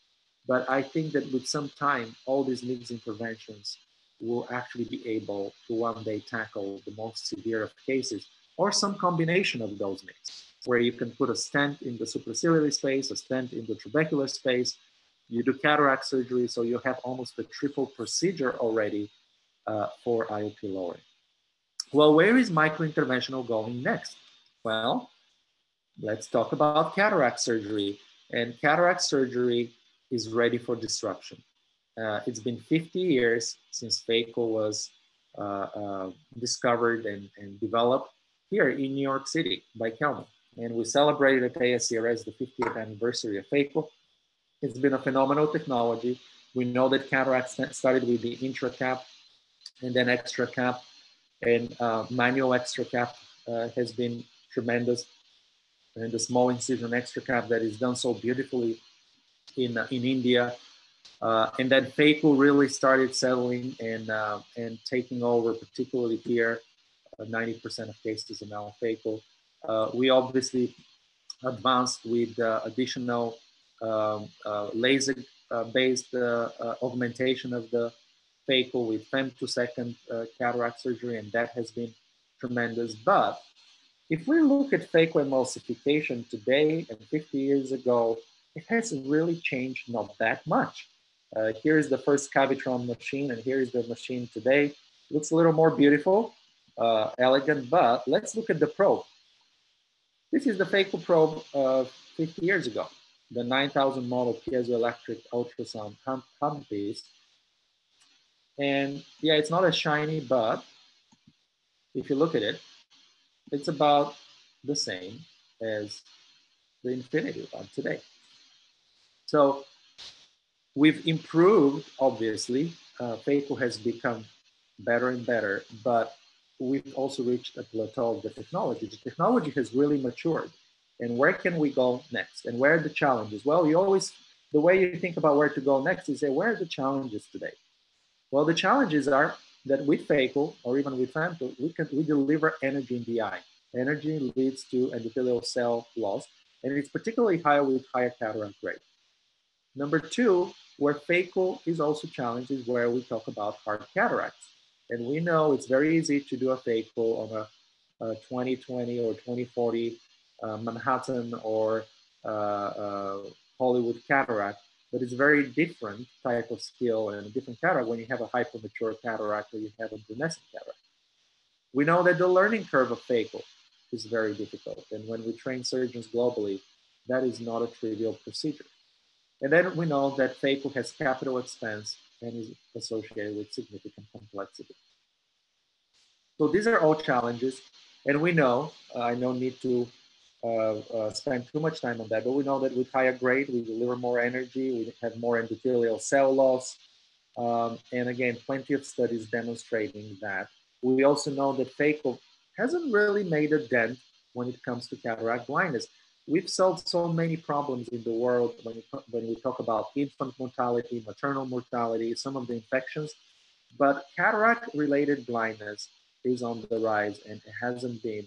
But I think that with some time, all these MIGS interventions will actually be able to one day tackle the most severe of cases, or some combination of those MIGS, where you can put a stent in the supraciliary space, a stent in the trabecular space, you do cataract surgery, so you have almost a triple procedure already uh, for IOP lowering. Well, where is microinterventional going next? Well, let's talk about cataract surgery. And cataract surgery is ready for disruption. Uh, it's been 50 years since phaco was uh, uh, discovered and, and, developed here in New York City by Kelman. And we celebrated at ASCRS the 50th anniversary of phaco. It's been a phenomenal technology. We know that cataract started with the intra cap and then extra cap And uh, manual extra cap uh, has been tremendous. And the small incision extra cap that is done so beautifully in, uh, in India. Uh, and then phaco really started settling and, uh, and taking over, particularly here. 90% of cases are now phaco. We obviously advanced with additional um, laser based augmentation of the phaco with femtosecond uh, cataract surgery, and that has been tremendous. But if we look at phacoemulsification today and 50 years ago, it has really changed not that much. Uh, here is the first Cavitron machine, and here is the machine today. Looks a little more beautiful, uh, elegant, but let's look at the probe. This is the phaco probe of 50 years ago, the 9000 model piezoelectric ultrasound handpiece. And yeah, it's not as shiny, but if you look at it, it's about the same as the Infiniti one today. So we've improved, obviously. Uh, phaco has become better and better, but we've also reached a plateau of the technology. The technology has really matured. And where can we go next? And where are the challenges? Well, you always, the way you think about where to go next is say, where are the challenges today? Well, the challenges are that with phaco or even with femto, we can we deliver energy in the eye. Energy leads to endothelial cell loss, and it's particularly high with higher cataract rate. Number two, where phaco is also challenged is where we talk about hard cataracts. And we know it's very easy to do a phaco on a, a 2020 or 2040 uh, Manhattan or uh, uh, Hollywood cataract but it's a very different type of skill and a different cataract when you have a hypermature cataract or you have a brunescent cataract. We know that the learning curve of phaco is very difficult. And when we train surgeons globally, that is not a trivial procedure. And then we know that phaco has capital expense and is associated with significant complexity. So these are all challenges. And we know, uh, I don't need to uh, uh, spend too much time on that, but we know that with higher grade, we deliver more energy, we have more endothelial cell loss. Um, and again, plenty of studies demonstrating that. We also know that phaco hasn't really made a dent when it comes to cataract blindness. We've solved so many problems in the world when, we, when we talk about infant mortality, maternal mortality, some of the infections, but cataract related blindness is on the rise and it hasn't been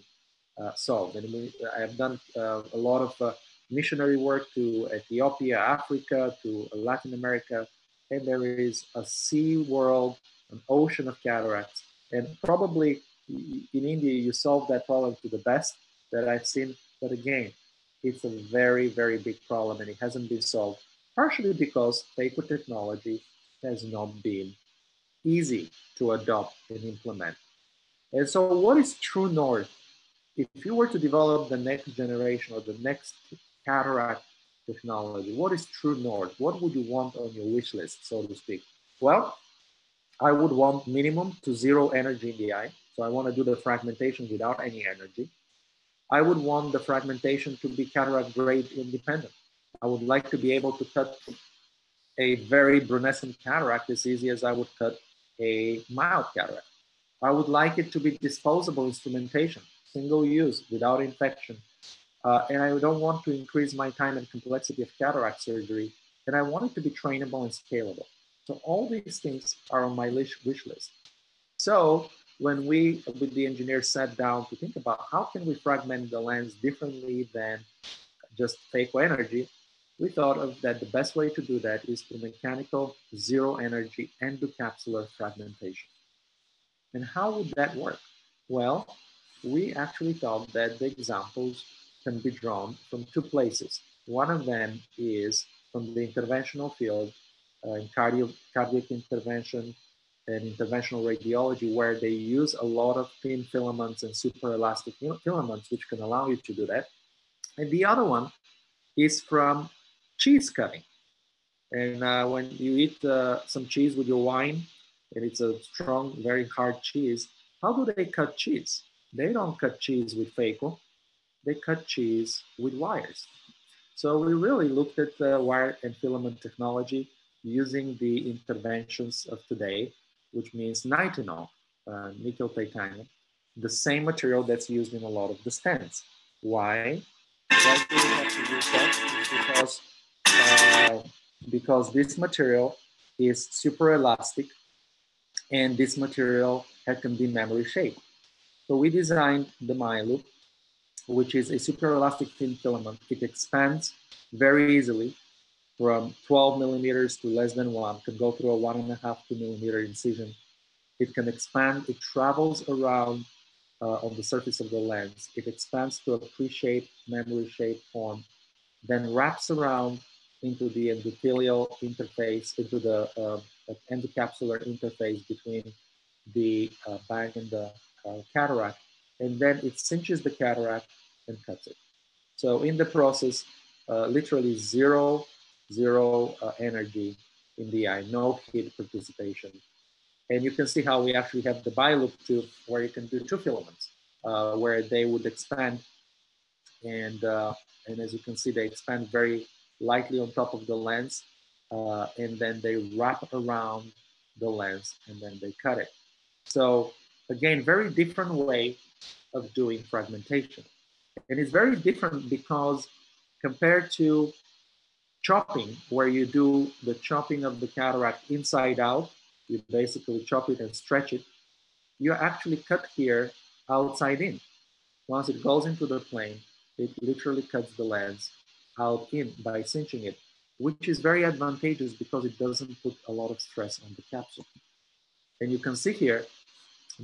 uh, solved. And we, I have done uh, a lot of uh, missionary work to Ethiopia, Africa, to Latin America, and there is a sea world, an ocean of cataracts. And probably in India, you solve that problem to the best that I've seen. But again, it's a very, very big problem and it hasn't been solved, partially because phaco technology has not been easy to adopt and implement. And so, what is true north if you were to develop the next generation or the next cataract technology, what is true north? What would you want on your wish list, so to speak? Well, I would want minimum to zero energy in the eye. So I want to do the fragmentation without any energy. I would want the fragmentation to be cataract grade independent. I would like to be able to cut a very brunescent cataract as easy as I would cut a mild cataract. I would like it to be disposable instrumentation single use without infection. Uh, and I don't want to increase my time and complexity of cataract surgery. And I want it to be trainable and scalable. So all these things are on my wish list. So when we, with the engineers, sat down to think about how can we fragment the lens differently than just phaco energy, we thought of that the best way to do that is through mechanical zero energy endocapsular fragmentation. And how would that work? Well, we actually thought that the examples can be drawn from two places. One of them is from the interventional field uh, in cardio, cardiac intervention and interventional radiology, where they use a lot of thin filaments and super elastic filaments, which can allow you to do that. And the other one is from cheese cutting. And uh, when you eat uh, some cheese with your wine, and it's a strong, very hard cheese, how do they cut cheese? They don't cut cheese with phaco, they cut cheese with wires. So we really looked at the wire and filament technology using the interventions of today, which means nitinol. uh, nickel titanium, the same material that's used in a lot of the stents. Why? Why do we have to use that? Because, uh, because this material is super elastic and this material can be memory shaped. So we designed the miLOOP, which is a super elastic thin filament. It expands very easily from 12 millimeters to less than one, can go through a one and a half, two millimeter incision. It can expand, it travels around uh, on the surface of the lens. It expands to a pre-shaped, memory-shaped form, then wraps around into the endothelial interface, into the uh, endocapsular interface between the uh, bag and the uh, cataract, and then it cinches the cataract and cuts it. So in the process, uh, literally zero, zero uh, energy in the eye, no heat participation. And you can see how we actually have the BioLoop tube where you can do two filaments, uh, where they would expand. And, uh, and as you can see, they expand very lightly on top of the lens. Uh, and then they wrap around the lens and then they cut it. So again, very different way of doing fragmentation. And it's very different because compared to chopping, where you do the chopping of the cataract inside out, you basically chop it and stretch it, you actually cut here outside in. Once it goes into the plane, it literally cuts the lens out in by cinching it, which is very advantageous because it doesn't put a lot of stress on the capsule. And you can see here,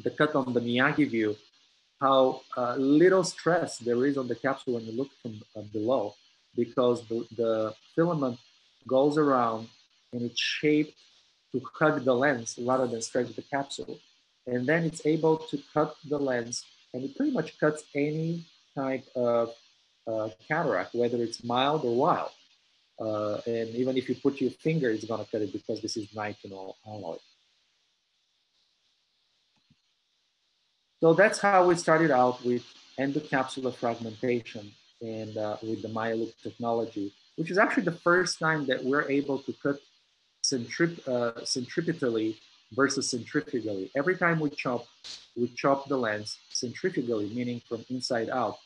the cut on the Miyake view, how uh, little stress there is on the capsule when you look from uh, below, because the, the filament goes around and it's shaped to hug the lens rather than stretch the capsule. And then it's able to cut the lens and it pretty much cuts any type of uh, cataract, whether it's mild or wild. Uh, and even if you put your finger, it's gonna cut it because this is nitinol alloy. So that's how we started out with endocapsular fragmentation and uh, with the miLOOP technology, which is actually the first time that we're able to cut centrip uh, centripetally versus centrifugally. Every time we chop, we chop the lens centrifugally, meaning from inside out.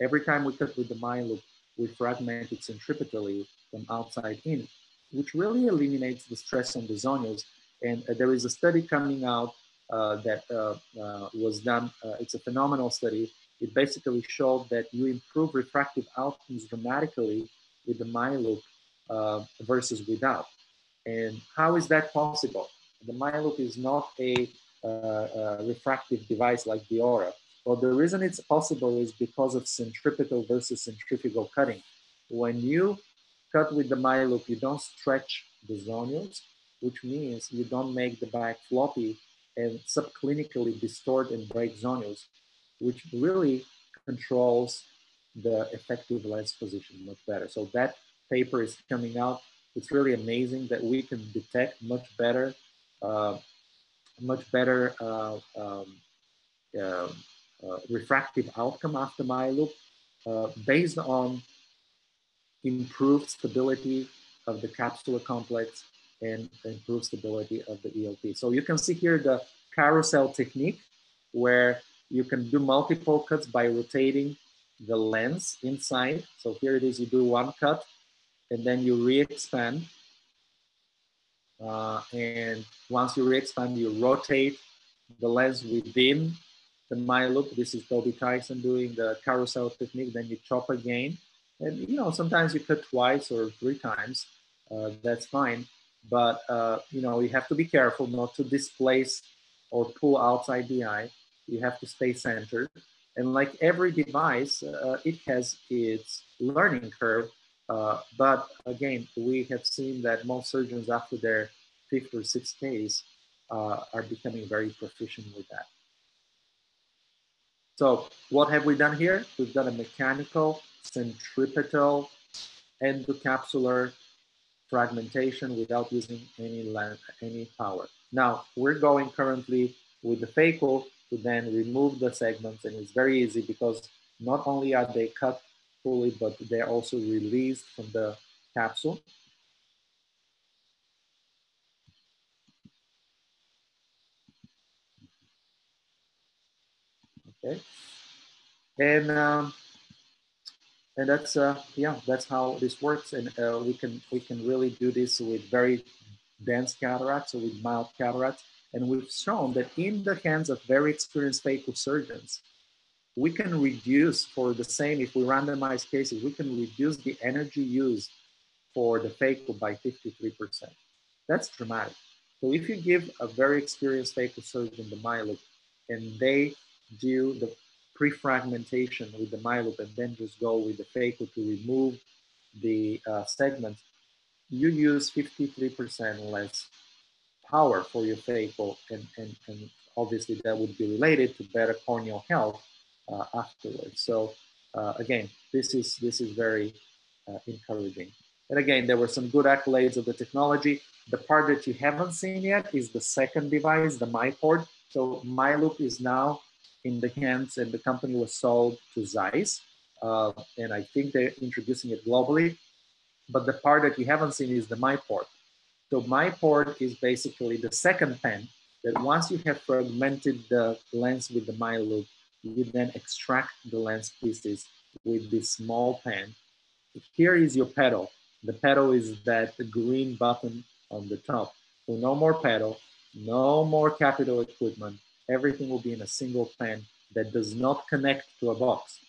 Every time we cut with the miLOOP, we fragment it centripetally from outside in, which really eliminates the stress on the zonules. And uh, there is a study coming out uh, that uh, uh, was done. it's a phenomenal study. It basically showed that you improve refractive outcomes dramatically with the miLOOP uh, versus without. And how is that possible? The miLOOP is not a, a refractive device like the ORA. Well, the reason it's possible is because of centripetal versus centrifugal cutting. When you cut with the miLOOP, you don't stretch the zonules, which means you don't make the back floppy and subclinically distort and break zonules, which really controls the effective lens position much better. So that paper is coming out. It's really amazing that we can detect much better, uh, much better uh, um, uh, uh refractive outcome after miLOOP uh, based on improved stability of the capsular complex and improved stability of the ELT. So you can see here the carousel technique where you can do multiple cuts by rotating the lens inside. So here it is, you do one cut and then you re-expand. Uh, and once you re-expand, you rotate the lens within the miLOOP. This is Toby Tyson doing the carousel technique. Then you chop again. And you know, sometimes you cut twice or three times. Uh, that's fine but uh, you know you have to be careful not to displace or pull outside the eye. You have to stay centered. And like every device, uh, it has its learning curve. Uh, but again, we have seen that most surgeons after their fifth or sixth case uh, are becoming very proficient with that. So what have we done here? We've done a mechanical, centripetal, endocapsular fragmentation without using any, any power. Now, we're going currently with the phaco to then remove the segments, and it's very easy because not only are they cut fully, but they're also released from the capsule. Okay, and um, and that's uh, yeah, that's how this works, and uh, we can we can really do this with very dense cataracts or with mild cataracts, and we've shown that in the hands of very experienced phaco surgeons, we can reduce for the same if we randomize cases, we can reduce the energy used for the phaco by 53%. That's dramatic. So if you give a very experienced phaco surgeon the miLOOP and they do the pre-fragmentation with the miLOOP and then just go with the phaco to remove the uh, segments, you use 53% less power for your phaco and, and, and obviously that would be related to better corneal health uh, afterwards. So uh, again, this is, this is very uh, encouraging. And again, there were some good accolades of the technology. The part that you haven't seen yet is the second device, the MyPort. So miLOOP is now in the hands and the company was sold to Zeiss. Uh, and I think they're introducing it globally. But the part that you haven't seen is the MyPort. So MyPort is basically the second pen that once you have fragmented the lens with the miLOOP, you then extract the lens pieces with this small pen. Here is your pedal. The pedal is that green button on the top. So no more pedal, no more capital equipment. Everything will be in a single pen that does not connect to a box.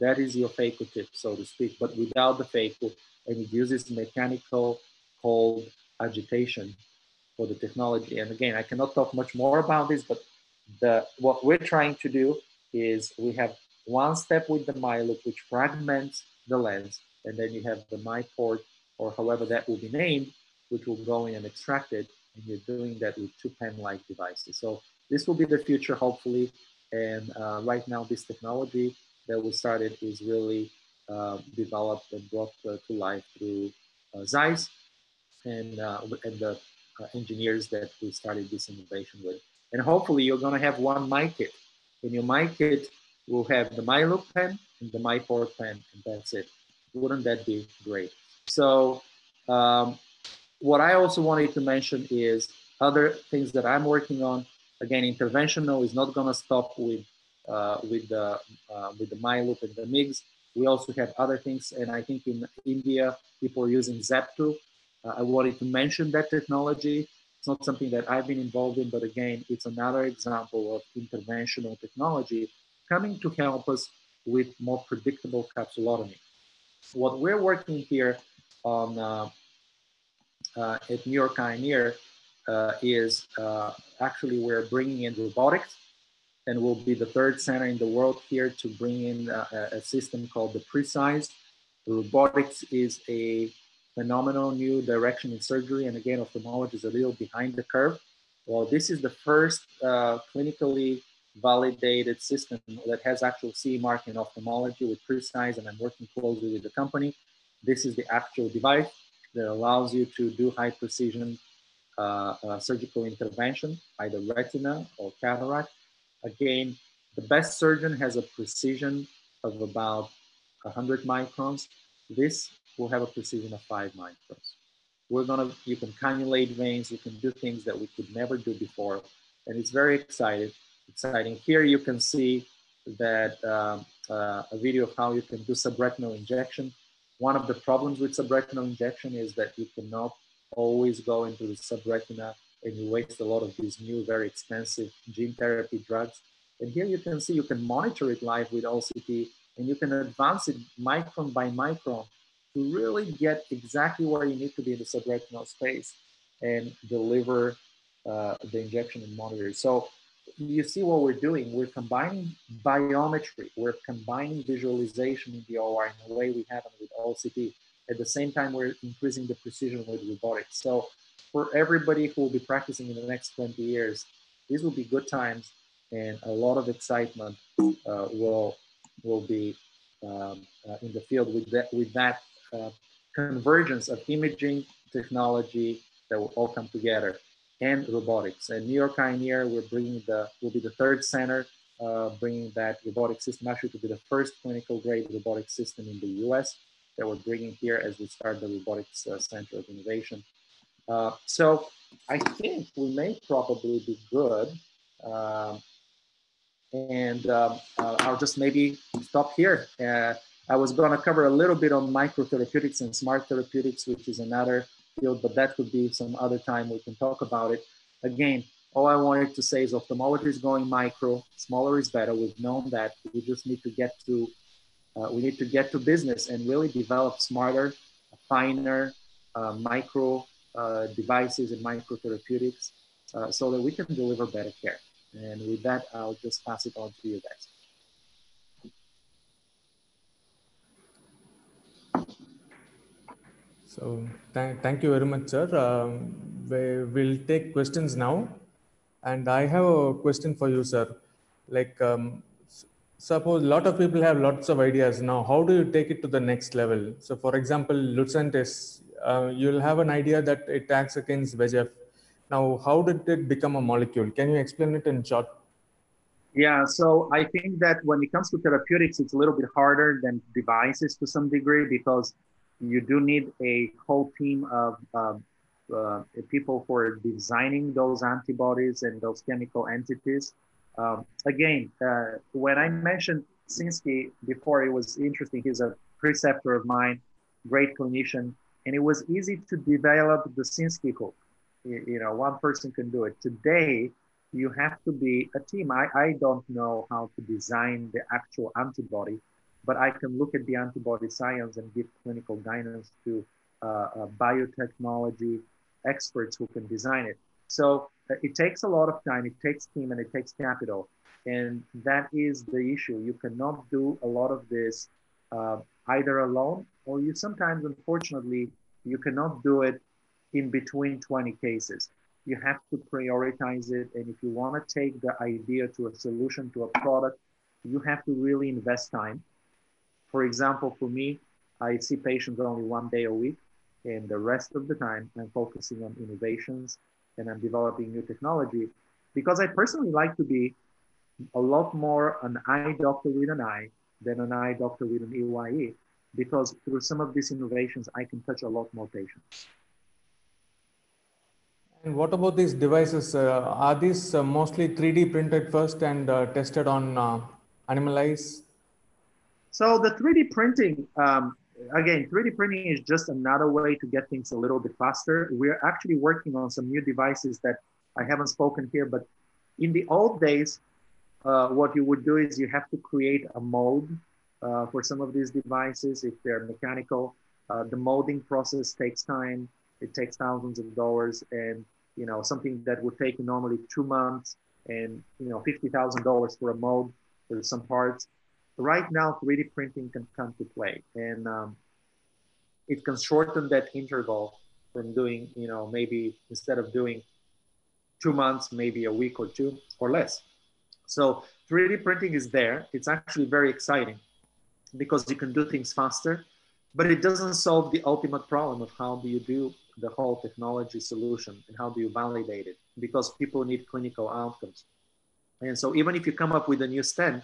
That is your phaco tip, so to speak, but without the phaco, and it uses mechanical cold agitation for the technology. And again, I cannot talk much more about this, but the what we're trying to do is we have one step with the MyLoop, which fragments the lens, and then you have the MyPort, or however that will be named, which will go in and extract it, and you're doing that with two pen-like devices. So this will be the future, hopefully, and uh, right now this technology that we started is really uh, developed and brought uh, to life through uh, Zeiss and, uh, and the uh, engineers that we started this innovation with. And hopefully you're gonna have one MyKit. In your MyKit, we'll have the miLOOP pen and the MyPort pen, and that's it. Wouldn't that be great? So um, what I also wanted to mention is other things that I'm working on. Again, interventional is not gonna stop with uh, with the uh, with the miLOOP and the MIGS. We also have other things, and I think in India people are using Zepto I wanted to mention that technology it's not something that I've been involved in, but again, it's another example of interventional technology coming to help us with more predictable capsulotomy. What we're working here on uh, uh, at New York Ear uh, is uh, actually we're bringing in robotics and we'll be the third center in the world here to bring in uh, a, a system called the Preceyes. Robotics is a phenomenal new direction in surgery. And again, ophthalmology is a little behind the curve. Well, this is the first uh, clinically validated system that has actual CE mark in ophthalmology with Preceyes, and I'm working closely with the company. This is the actual device that allows you to do high precision uh, uh, surgical intervention, either retina or cataract. Again, the best surgeon has a precision of about 100 microns. This will have a precision of five microns. We're gonna, you can cannulate veins, you can do things that we could never do before. And it's very exciting. exciting. Here you can see that um, uh, a video of how you can do subretinal injection. One of the problems with subretinal injection is that you cannot always go into the subretina and you waste a lot of these new, very expensive gene therapy drugs. And here you can see you can monitor it live with OCT and you can advance it micron by micron to really get exactly where you need to be in the subretinal space and deliver uh, the injection and monitor. So you see what we're doing. We're combining biometry. We're combining visualization in the OR in a way we haven't with OCT. At the same time, we're increasing the precision with robotics. So for everybody who will be practicing in the next 20 years, these will be good times and a lot of excitement uh, will, will be um, uh, in the field with that, with that uh, convergence of imaging technology that will all come together and robotics. And New York Ear, we're bringing the, will be the third center, uh, bringing that robotic system actually to be the first clinical grade robotic system in the US that we're bringing here as we start the robotics uh, center of innovation. Uh, so I think we may probably be good. Um, and um, uh, I'll just maybe stop here. I was going to cover a little bit on microtherapeutics and smart therapeutics, which is another field, but that could be some other time we can talk about it. Again, all I wanted to say is ophthalmology is going micro, smaller is better. We've known that. We just need to get to, uh, we need to get to business and really develop smarter, finer, uh, micro uh, devices and microtherapeutics uh, so that we can deliver better care. And with that, I'll just pass it on to you guys. So th thank you very much, sir. Um, we will take questions now. And I have a question for you, sir. Like, um, suppose a lot of people have lots of ideas now. How do you take it to the next level? So, for example, Lucentis, uh, you'll have an idea that it acts against VEGF. Now, how did it become a molecule? Can you explain it in short? Yeah, so I think that when it comes to therapeutics, it's a little bit harder than devices to some degree because you do need a whole team of uh, uh, people for designing those antibodies and those chemical entities. Um, again, uh, when I mentioned Sinskey before, it was interesting. He's a preceptor of mine, great clinician, and it was easy to develop the Sinskey hook. You, you know, one person can do it. Today, you have to be a team. I, I don't know how to design the actual antibody, but I can look at the antibody science and give clinical guidance to uh, uh, biotechnology experts who can design it. So uh, it takes a lot of time, it takes team, and it takes capital. And that is the issue. You cannot do a lot of this uh, either alone, or you sometimes, unfortunately, you cannot do it in between 20 cases. You have to prioritize it. And if you want to take the idea to a solution, to a product, you have to really invest time for example, for me, I see patients only one day a week, and the rest of the time I'm focusing on innovations and I'm developing new technology because I personally like to be a lot more an eye doctor with an eye than an eye doctor with an EYE because through some of these innovations, I can touch a lot more patients. And what about these devices? Uh, are these uh, mostly 3D printed first and uh, tested on uh, animal eyes? So the 3D printing, um, again, 3D printing is just another way to get things a little bit faster. We're actually working on some new devices that I haven't spoken here, but in the old days, uh, what you would do is you have to create a mold uh, for some of these devices if they're mechanical. Uh, the molding process takes time. It takes thousands of dollars, and you know something that would take normally two months and you know fifty thousand dollars for a mold for some parts right now 3D printing can come to play and um, it can shorten that interval from doing, you know, maybe instead of doing two months, maybe a week or two or less. So 3D printing is there. It's actually very exciting because you can do things faster, but it doesn't solve the ultimate problem of how do you do the whole technology solution and how do you validate it because people need clinical outcomes. And so even if you come up with a new stent,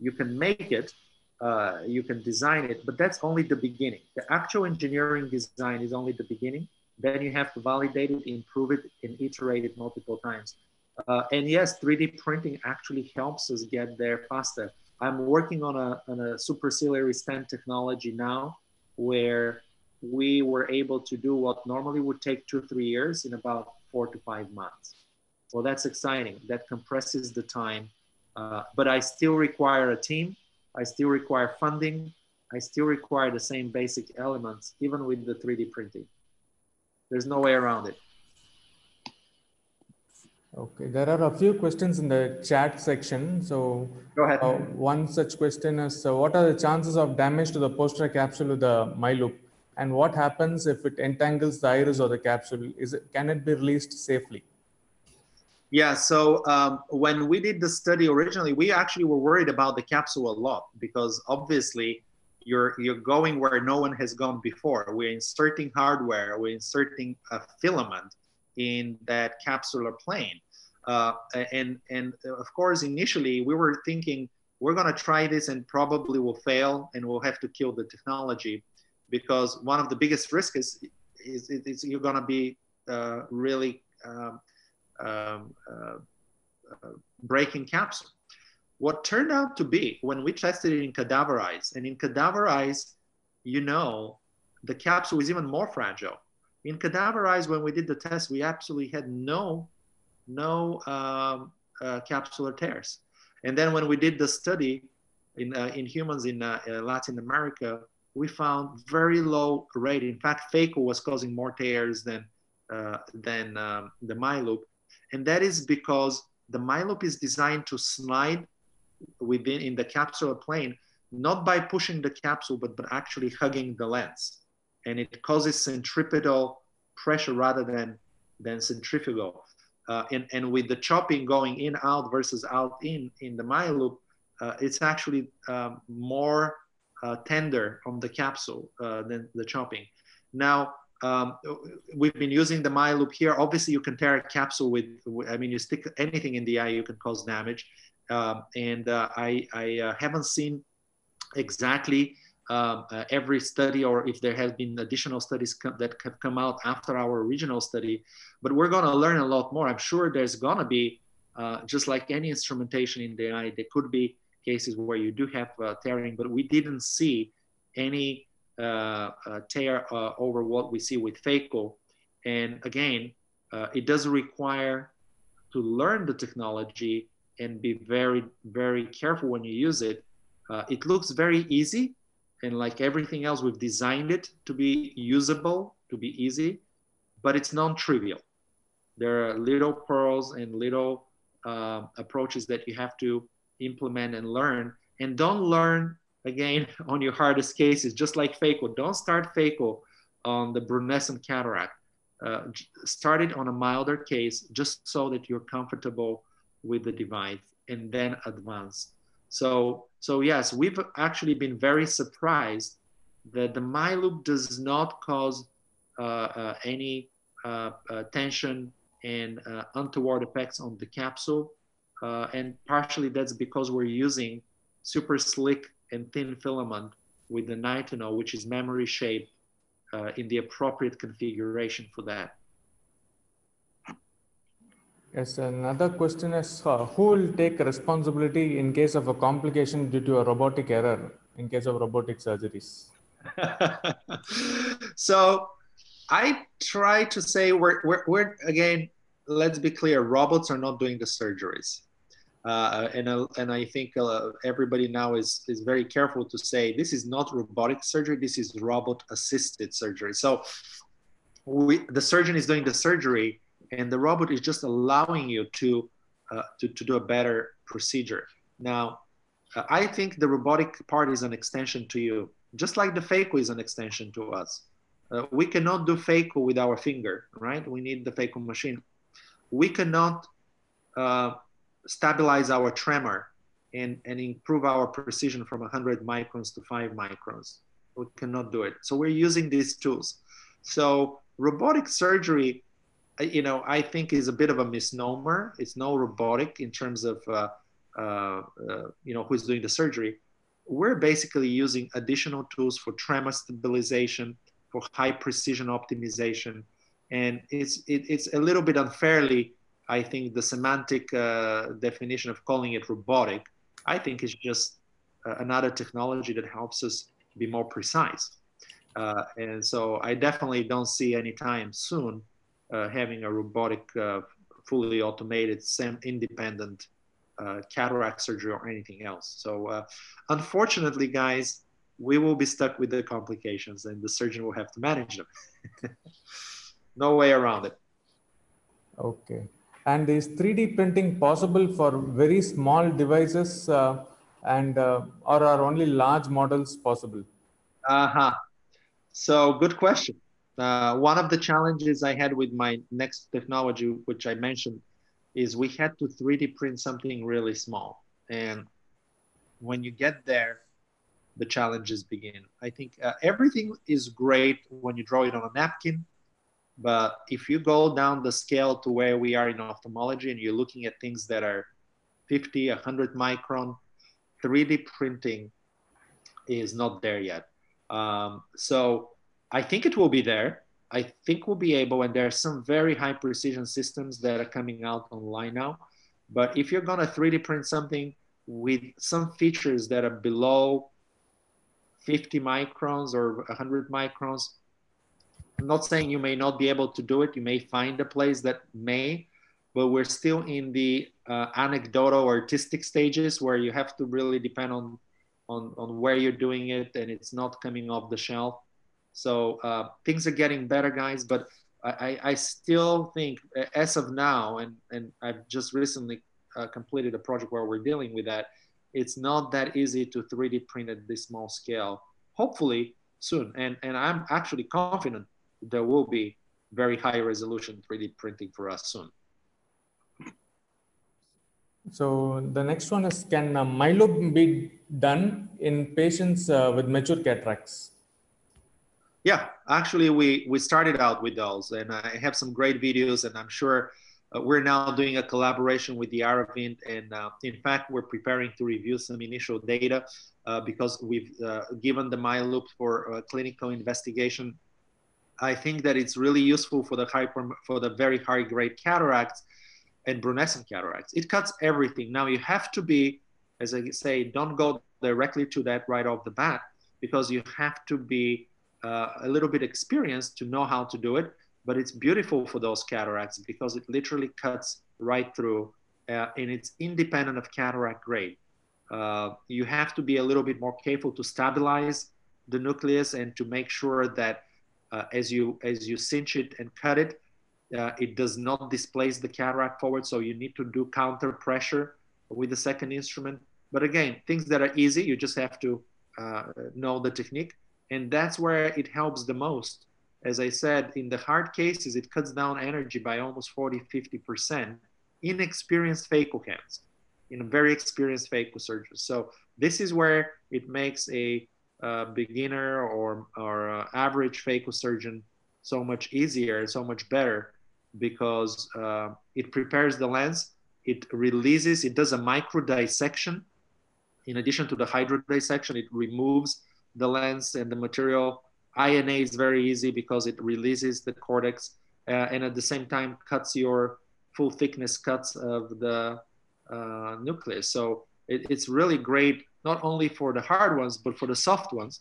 you can make it, uh, you can design it, but that's only the beginning. The actual engineering design is only the beginning. Then you have to validate it, improve it, and iterate it multiple times. Uh, and yes, 3D printing actually helps us get there faster. I'm working on a, on a supraciliary stent technology now where we were able to do what normally would take two, three years in about four to five months. Well, that's exciting. That compresses the time uh, but I still require a team. I still require funding. I still require the same basic elements, even with the 3D printing. There's no way around it. Okay, there are a few questions in the chat section. So, go ahead. Uh, one such question is uh, What are the chances of damage to the poster capsule with the miLOOP? And what happens if it entangles the iris or the capsule? Is it, can it be released safely? Yeah, so um, when we did the study originally, we actually were worried about the capsule a lot because obviously you're you're going where no one has gone before. We're inserting hardware, we're inserting a filament in that capsular plane, uh, and and of course initially we were thinking we're going to try this and probably will fail and we'll have to kill the technology because one of the biggest risks is is, is you're going to be uh, really um, um, uh, uh, breaking capsule. what turned out to be when we tested it in cadaver eyes, and in cadaver eyes, you know, the capsule is even more fragile. In cadaver eyes, when we did the test, we absolutely had no, no um, uh, capsular tears. And then when we did the study in, uh, in humans in uh, uh Latin America, we found very low rate. In fact, phaco was causing more tears than, than um, the miLOOP. And that is because the miLOOP is designed to slide within in the capsular plane, not by pushing the capsule, but, but actually hugging the lens. And it causes centripetal pressure rather than, than centrifugal. Uh, and, and with the chopping going in, out versus out, in, in the miLOOP, uh, it's actually um, more uh, tender on the capsule uh, than the chopping. Now, um, we've been using the miLOOP here. Obviously, you can tear a capsule with, I mean, you stick anything in the eye, you can cause damage. Um, and uh, I, I uh, haven't seen exactly um, uh, every study or if there have been additional studies that have come out after our original study, but we're going to learn a lot more. I'm sure there's going to be, uh, just like any instrumentation in the eye, there could be cases where you do have uh, tearing, but we didn't see any tear over what we see with phaco. And again, it does require to learn the technology and be very, very careful when you use it. Uh, it looks very easy. And like everything else, we've designed it to be usable, to be easy, but it's non-trivial. There are little pearls and little uh, approaches that you have to implement and learn. And don't learn, again, on your hardest cases, just like phaco. Don't start phaco on the brunescent cataract. Uh, start it on a milder case just so that you're comfortable with the device and then advance. So, so yes, we've actually been very surprised that the miLOOP does not cause uh, uh, any uh, uh tension and uh, untoward effects on the capsule. And partially that's because we're using super slick and thin filament with the nitinol, which is memory shaped in the appropriate configuration for that. Yes, another question is uh, who will take responsibility in case of a complication due to a robotic error in case of robotic surgeries? so I try to say we're, we're, we're, again, let's be clear, robots are not doing the surgeries. Uh, and, uh, and I think uh, everybody now is, is very careful to say this is not robotic surgery, this is robot assisted surgery. So we, the surgeon is doing the surgery and the robot is just allowing you to, uh, to, to do a better procedure. Now, uh, I think the robotic part is an extension to you, just like the phaco is an extension to us. We cannot do phaco with our finger, right? We need the phaco machine. We cannot stabilize our tremor and, and improve our precision from 100 microns to 5 microns. We cannot do it. So we're using these tools. So robotic surgery you know, I think is a bit of a misnomer. It's no robotic in terms of, uh, uh, uh, you know, who's doing the surgery. We're basically using additional tools for tremor stabilization, for high precision optimization. And it's, it, it's a little bit unfairly, I think, the semantic uh, definition of calling it robotic. I think is just uh, another technology that helps us be more precise. Uh, and so I definitely don't see any time soon uh, having a robotic, uh, fully automated, independent uh, cataract surgery or anything else. So unfortunately, guys, we will be stuck with the complications and the surgeon will have to manage them. no way around it. Okay. And is 3D printing possible for very small devices uh, and uh, or are only large models possible? Uh-huh. So good question. Uh, one of the challenges I had with my next technology, which I mentioned, is we had to 3D print something really small. And when you get there, the challenges begin. I think uh, everything is great when you draw it on a napkin, but if you go down the scale to where we are in ophthalmology and you're looking at things that are 50, 100 micron, 3D printing is not there yet. Um, so I think it will be there. I think we'll be able, and there are some very high precision systems that are coming out online now. But if you're gonna 3D print something with some features that are below 50 microns or 100 microns. I'm not saying you may not be able to do it. You may find a place that may, but we're still in the uh, anecdotal artistic stages where you have to really depend on, on, on where you're doing it and it's not coming off the shelf. So uh, things are getting better, guys, but I, I still think as of now, and, and I've just recently uh, completed a project where we're dealing with that, it's not that easy to 3D print at this small scale. Hopefully soon, and, and I'm actually confident there will be very high resolution 3D printing for us soon. So the next one is, can uh, miLOOP be done in patients uh, with mature cataracts? Yeah, actually, we we started out with those, and I have some great videos, and I'm sure uh, we're now doing a collaboration with the Aravind, and uh, in fact, we're preparing to review some initial data uh, because we've uh, given the miLOOP for uh, clinical investigation. I think that it's really useful for the hyper for the very high grade cataracts and brunescent cataracts. It cuts everything. Now you have to be, as I say, don't go directly to that right off the bat because you have to be uh, a little bit experienced to know how to do it, but it's beautiful for those cataracts because it literally cuts right through uh, and it's independent of cataract grade. Uh, you have to be a little bit more careful to stabilize the nucleus and to make sure that uh, as you as you cinch it and cut it, uh, it does not displace the cataract forward. So you need to do counter pressure with the second instrument. But again, things that are easy, you just have to uh, know the technique. And that's where it helps the most. As I said, in the hard cases, it cuts down energy by almost 40, 50% inexperienced phaco hands, in a very experienced phaco surgeon. So this is where it makes a, a beginner or, or uh, average phaco surgeon so much easier, so much better because uh, it prepares the lens, it releases, it does a micro dissection. In addition to the hydro dissection, it removes the lens and the material. INA is very easy because it releases the cortex uh, and at the same time cuts your full thickness cuts of the uh, nucleus. So it, it's really great, not only for the hard ones, but for the soft ones,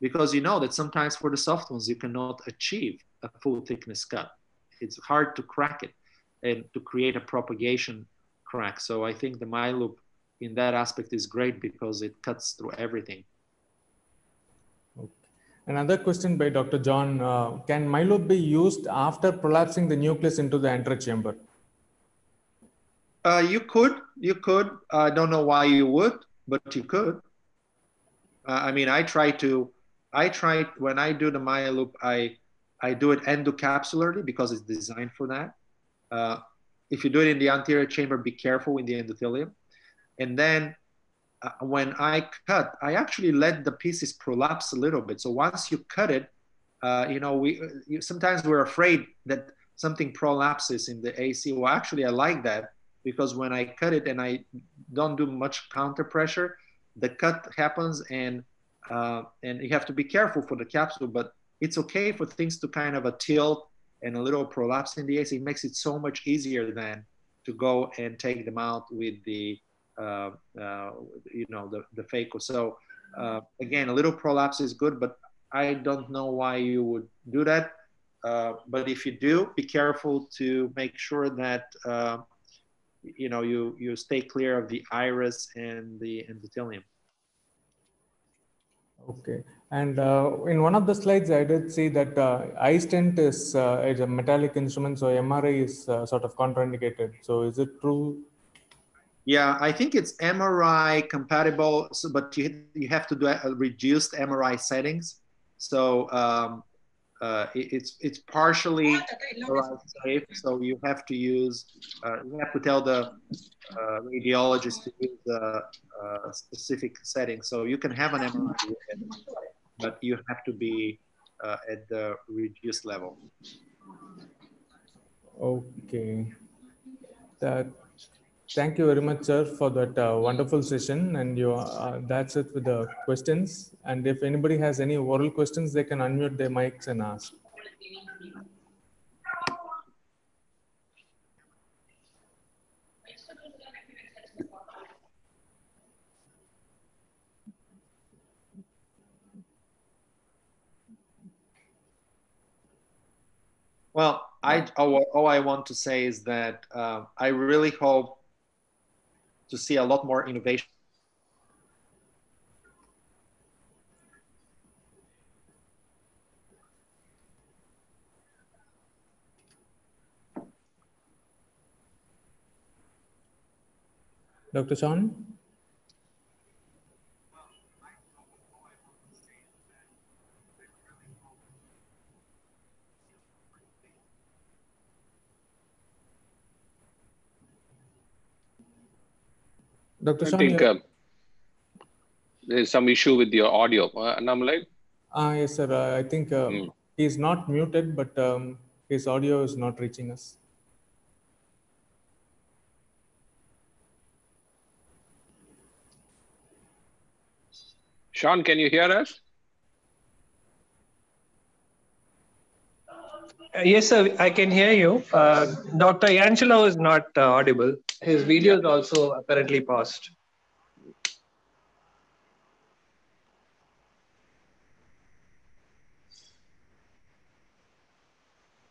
because you know that sometimes for the soft ones, you cannot achieve a full thickness cut. It's hard to crack it and to create a propagation crack. So I think the miLOOP in that aspect is great because it cuts through everything. Another question by Dr. John, uh, can miLOOP be used after prolapsing the nucleus into the antechamber? Uh, you could, you could. I don't know why you would, but you could. Uh, I mean, I try to, I try, when I do the miLOOP, I, I do it endocapsularly because it's designed for that. Uh, if you do it in the anterior chamber, be careful in the endothelium. And then uh, when I cut, I actually let the pieces prolapse a little bit. So once you cut it, uh, you know, we you, sometimes we're afraid that something prolapses in the AC. Well, actually, I like that because when I cut it and I don't do much counter pressure, the cut happens and uh, and you have to be careful for the capsule. But it's okay for things to kind of a tilt and a little prolapse in the AC. It makes it so much easier than to go and take them out with the uh, uh, you know, the, the phaco. So uh, again, a little prolapse is good, but I don't know why you would do that. but if you do, be careful to make sure that you know you you stay clear of the iris and the endothelium. Okay. And uh, in one of the slides, I did see that uh, iStent is, uh, is a metallic instrument, so MRI is sort of contraindicated. So is it true yeah, I think it's MRI compatible, so, but you, you have to do a reduced MRI settings. So um, uh, it, it's it's partially safe. So you have to use uh, you have to tell the uh, radiologist to use the uh, specific setting. So you can have an MRI, but you have to be uh, at the reduced level. Okay, that Thank you very much, sir, for that uh, wonderful session. And you, uh, that's it with the questions. And if anybody has any oral questions, they can unmute their mics and ask. Well, I all, all I want to say is that uh, I really hope to see a lot more innovation. Dr. Sean? Dr. I Sean, think uh, there's some issue with your audio. Uh, Annamalai? Ah, yes, sir. Uh, I think uh, Hmm. he is not muted, but um, his audio is not reaching us. Sean, can you hear us? Yes, sir, I can hear you. Uh, Dr. Angelo is not uh, audible. His video is also apparently paused.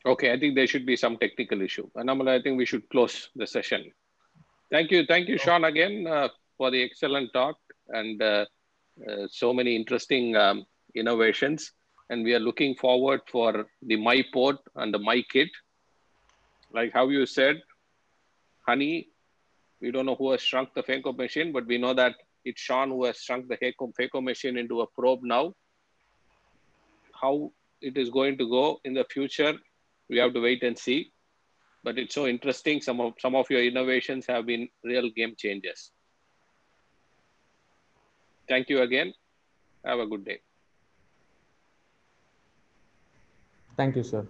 Okay, I think there should be some technical issue. Annamalai, I think we should close the session. Thank you. Thank you, Sean, again uh, for the excellent talk and uh, uh, so many interesting um, innovations. And we are looking forward for the My Port and the My Kit. Like how you said, honey, we don't know who has shrunk the phaco machine, but we know that it's Sean who has shrunk the phaco machine into a probe now. How it is going to go in the future, we have to wait and see. But it's so interesting. Some of some of your innovations have been real game changers. Thank you again. Have a good day. Thank you, sir.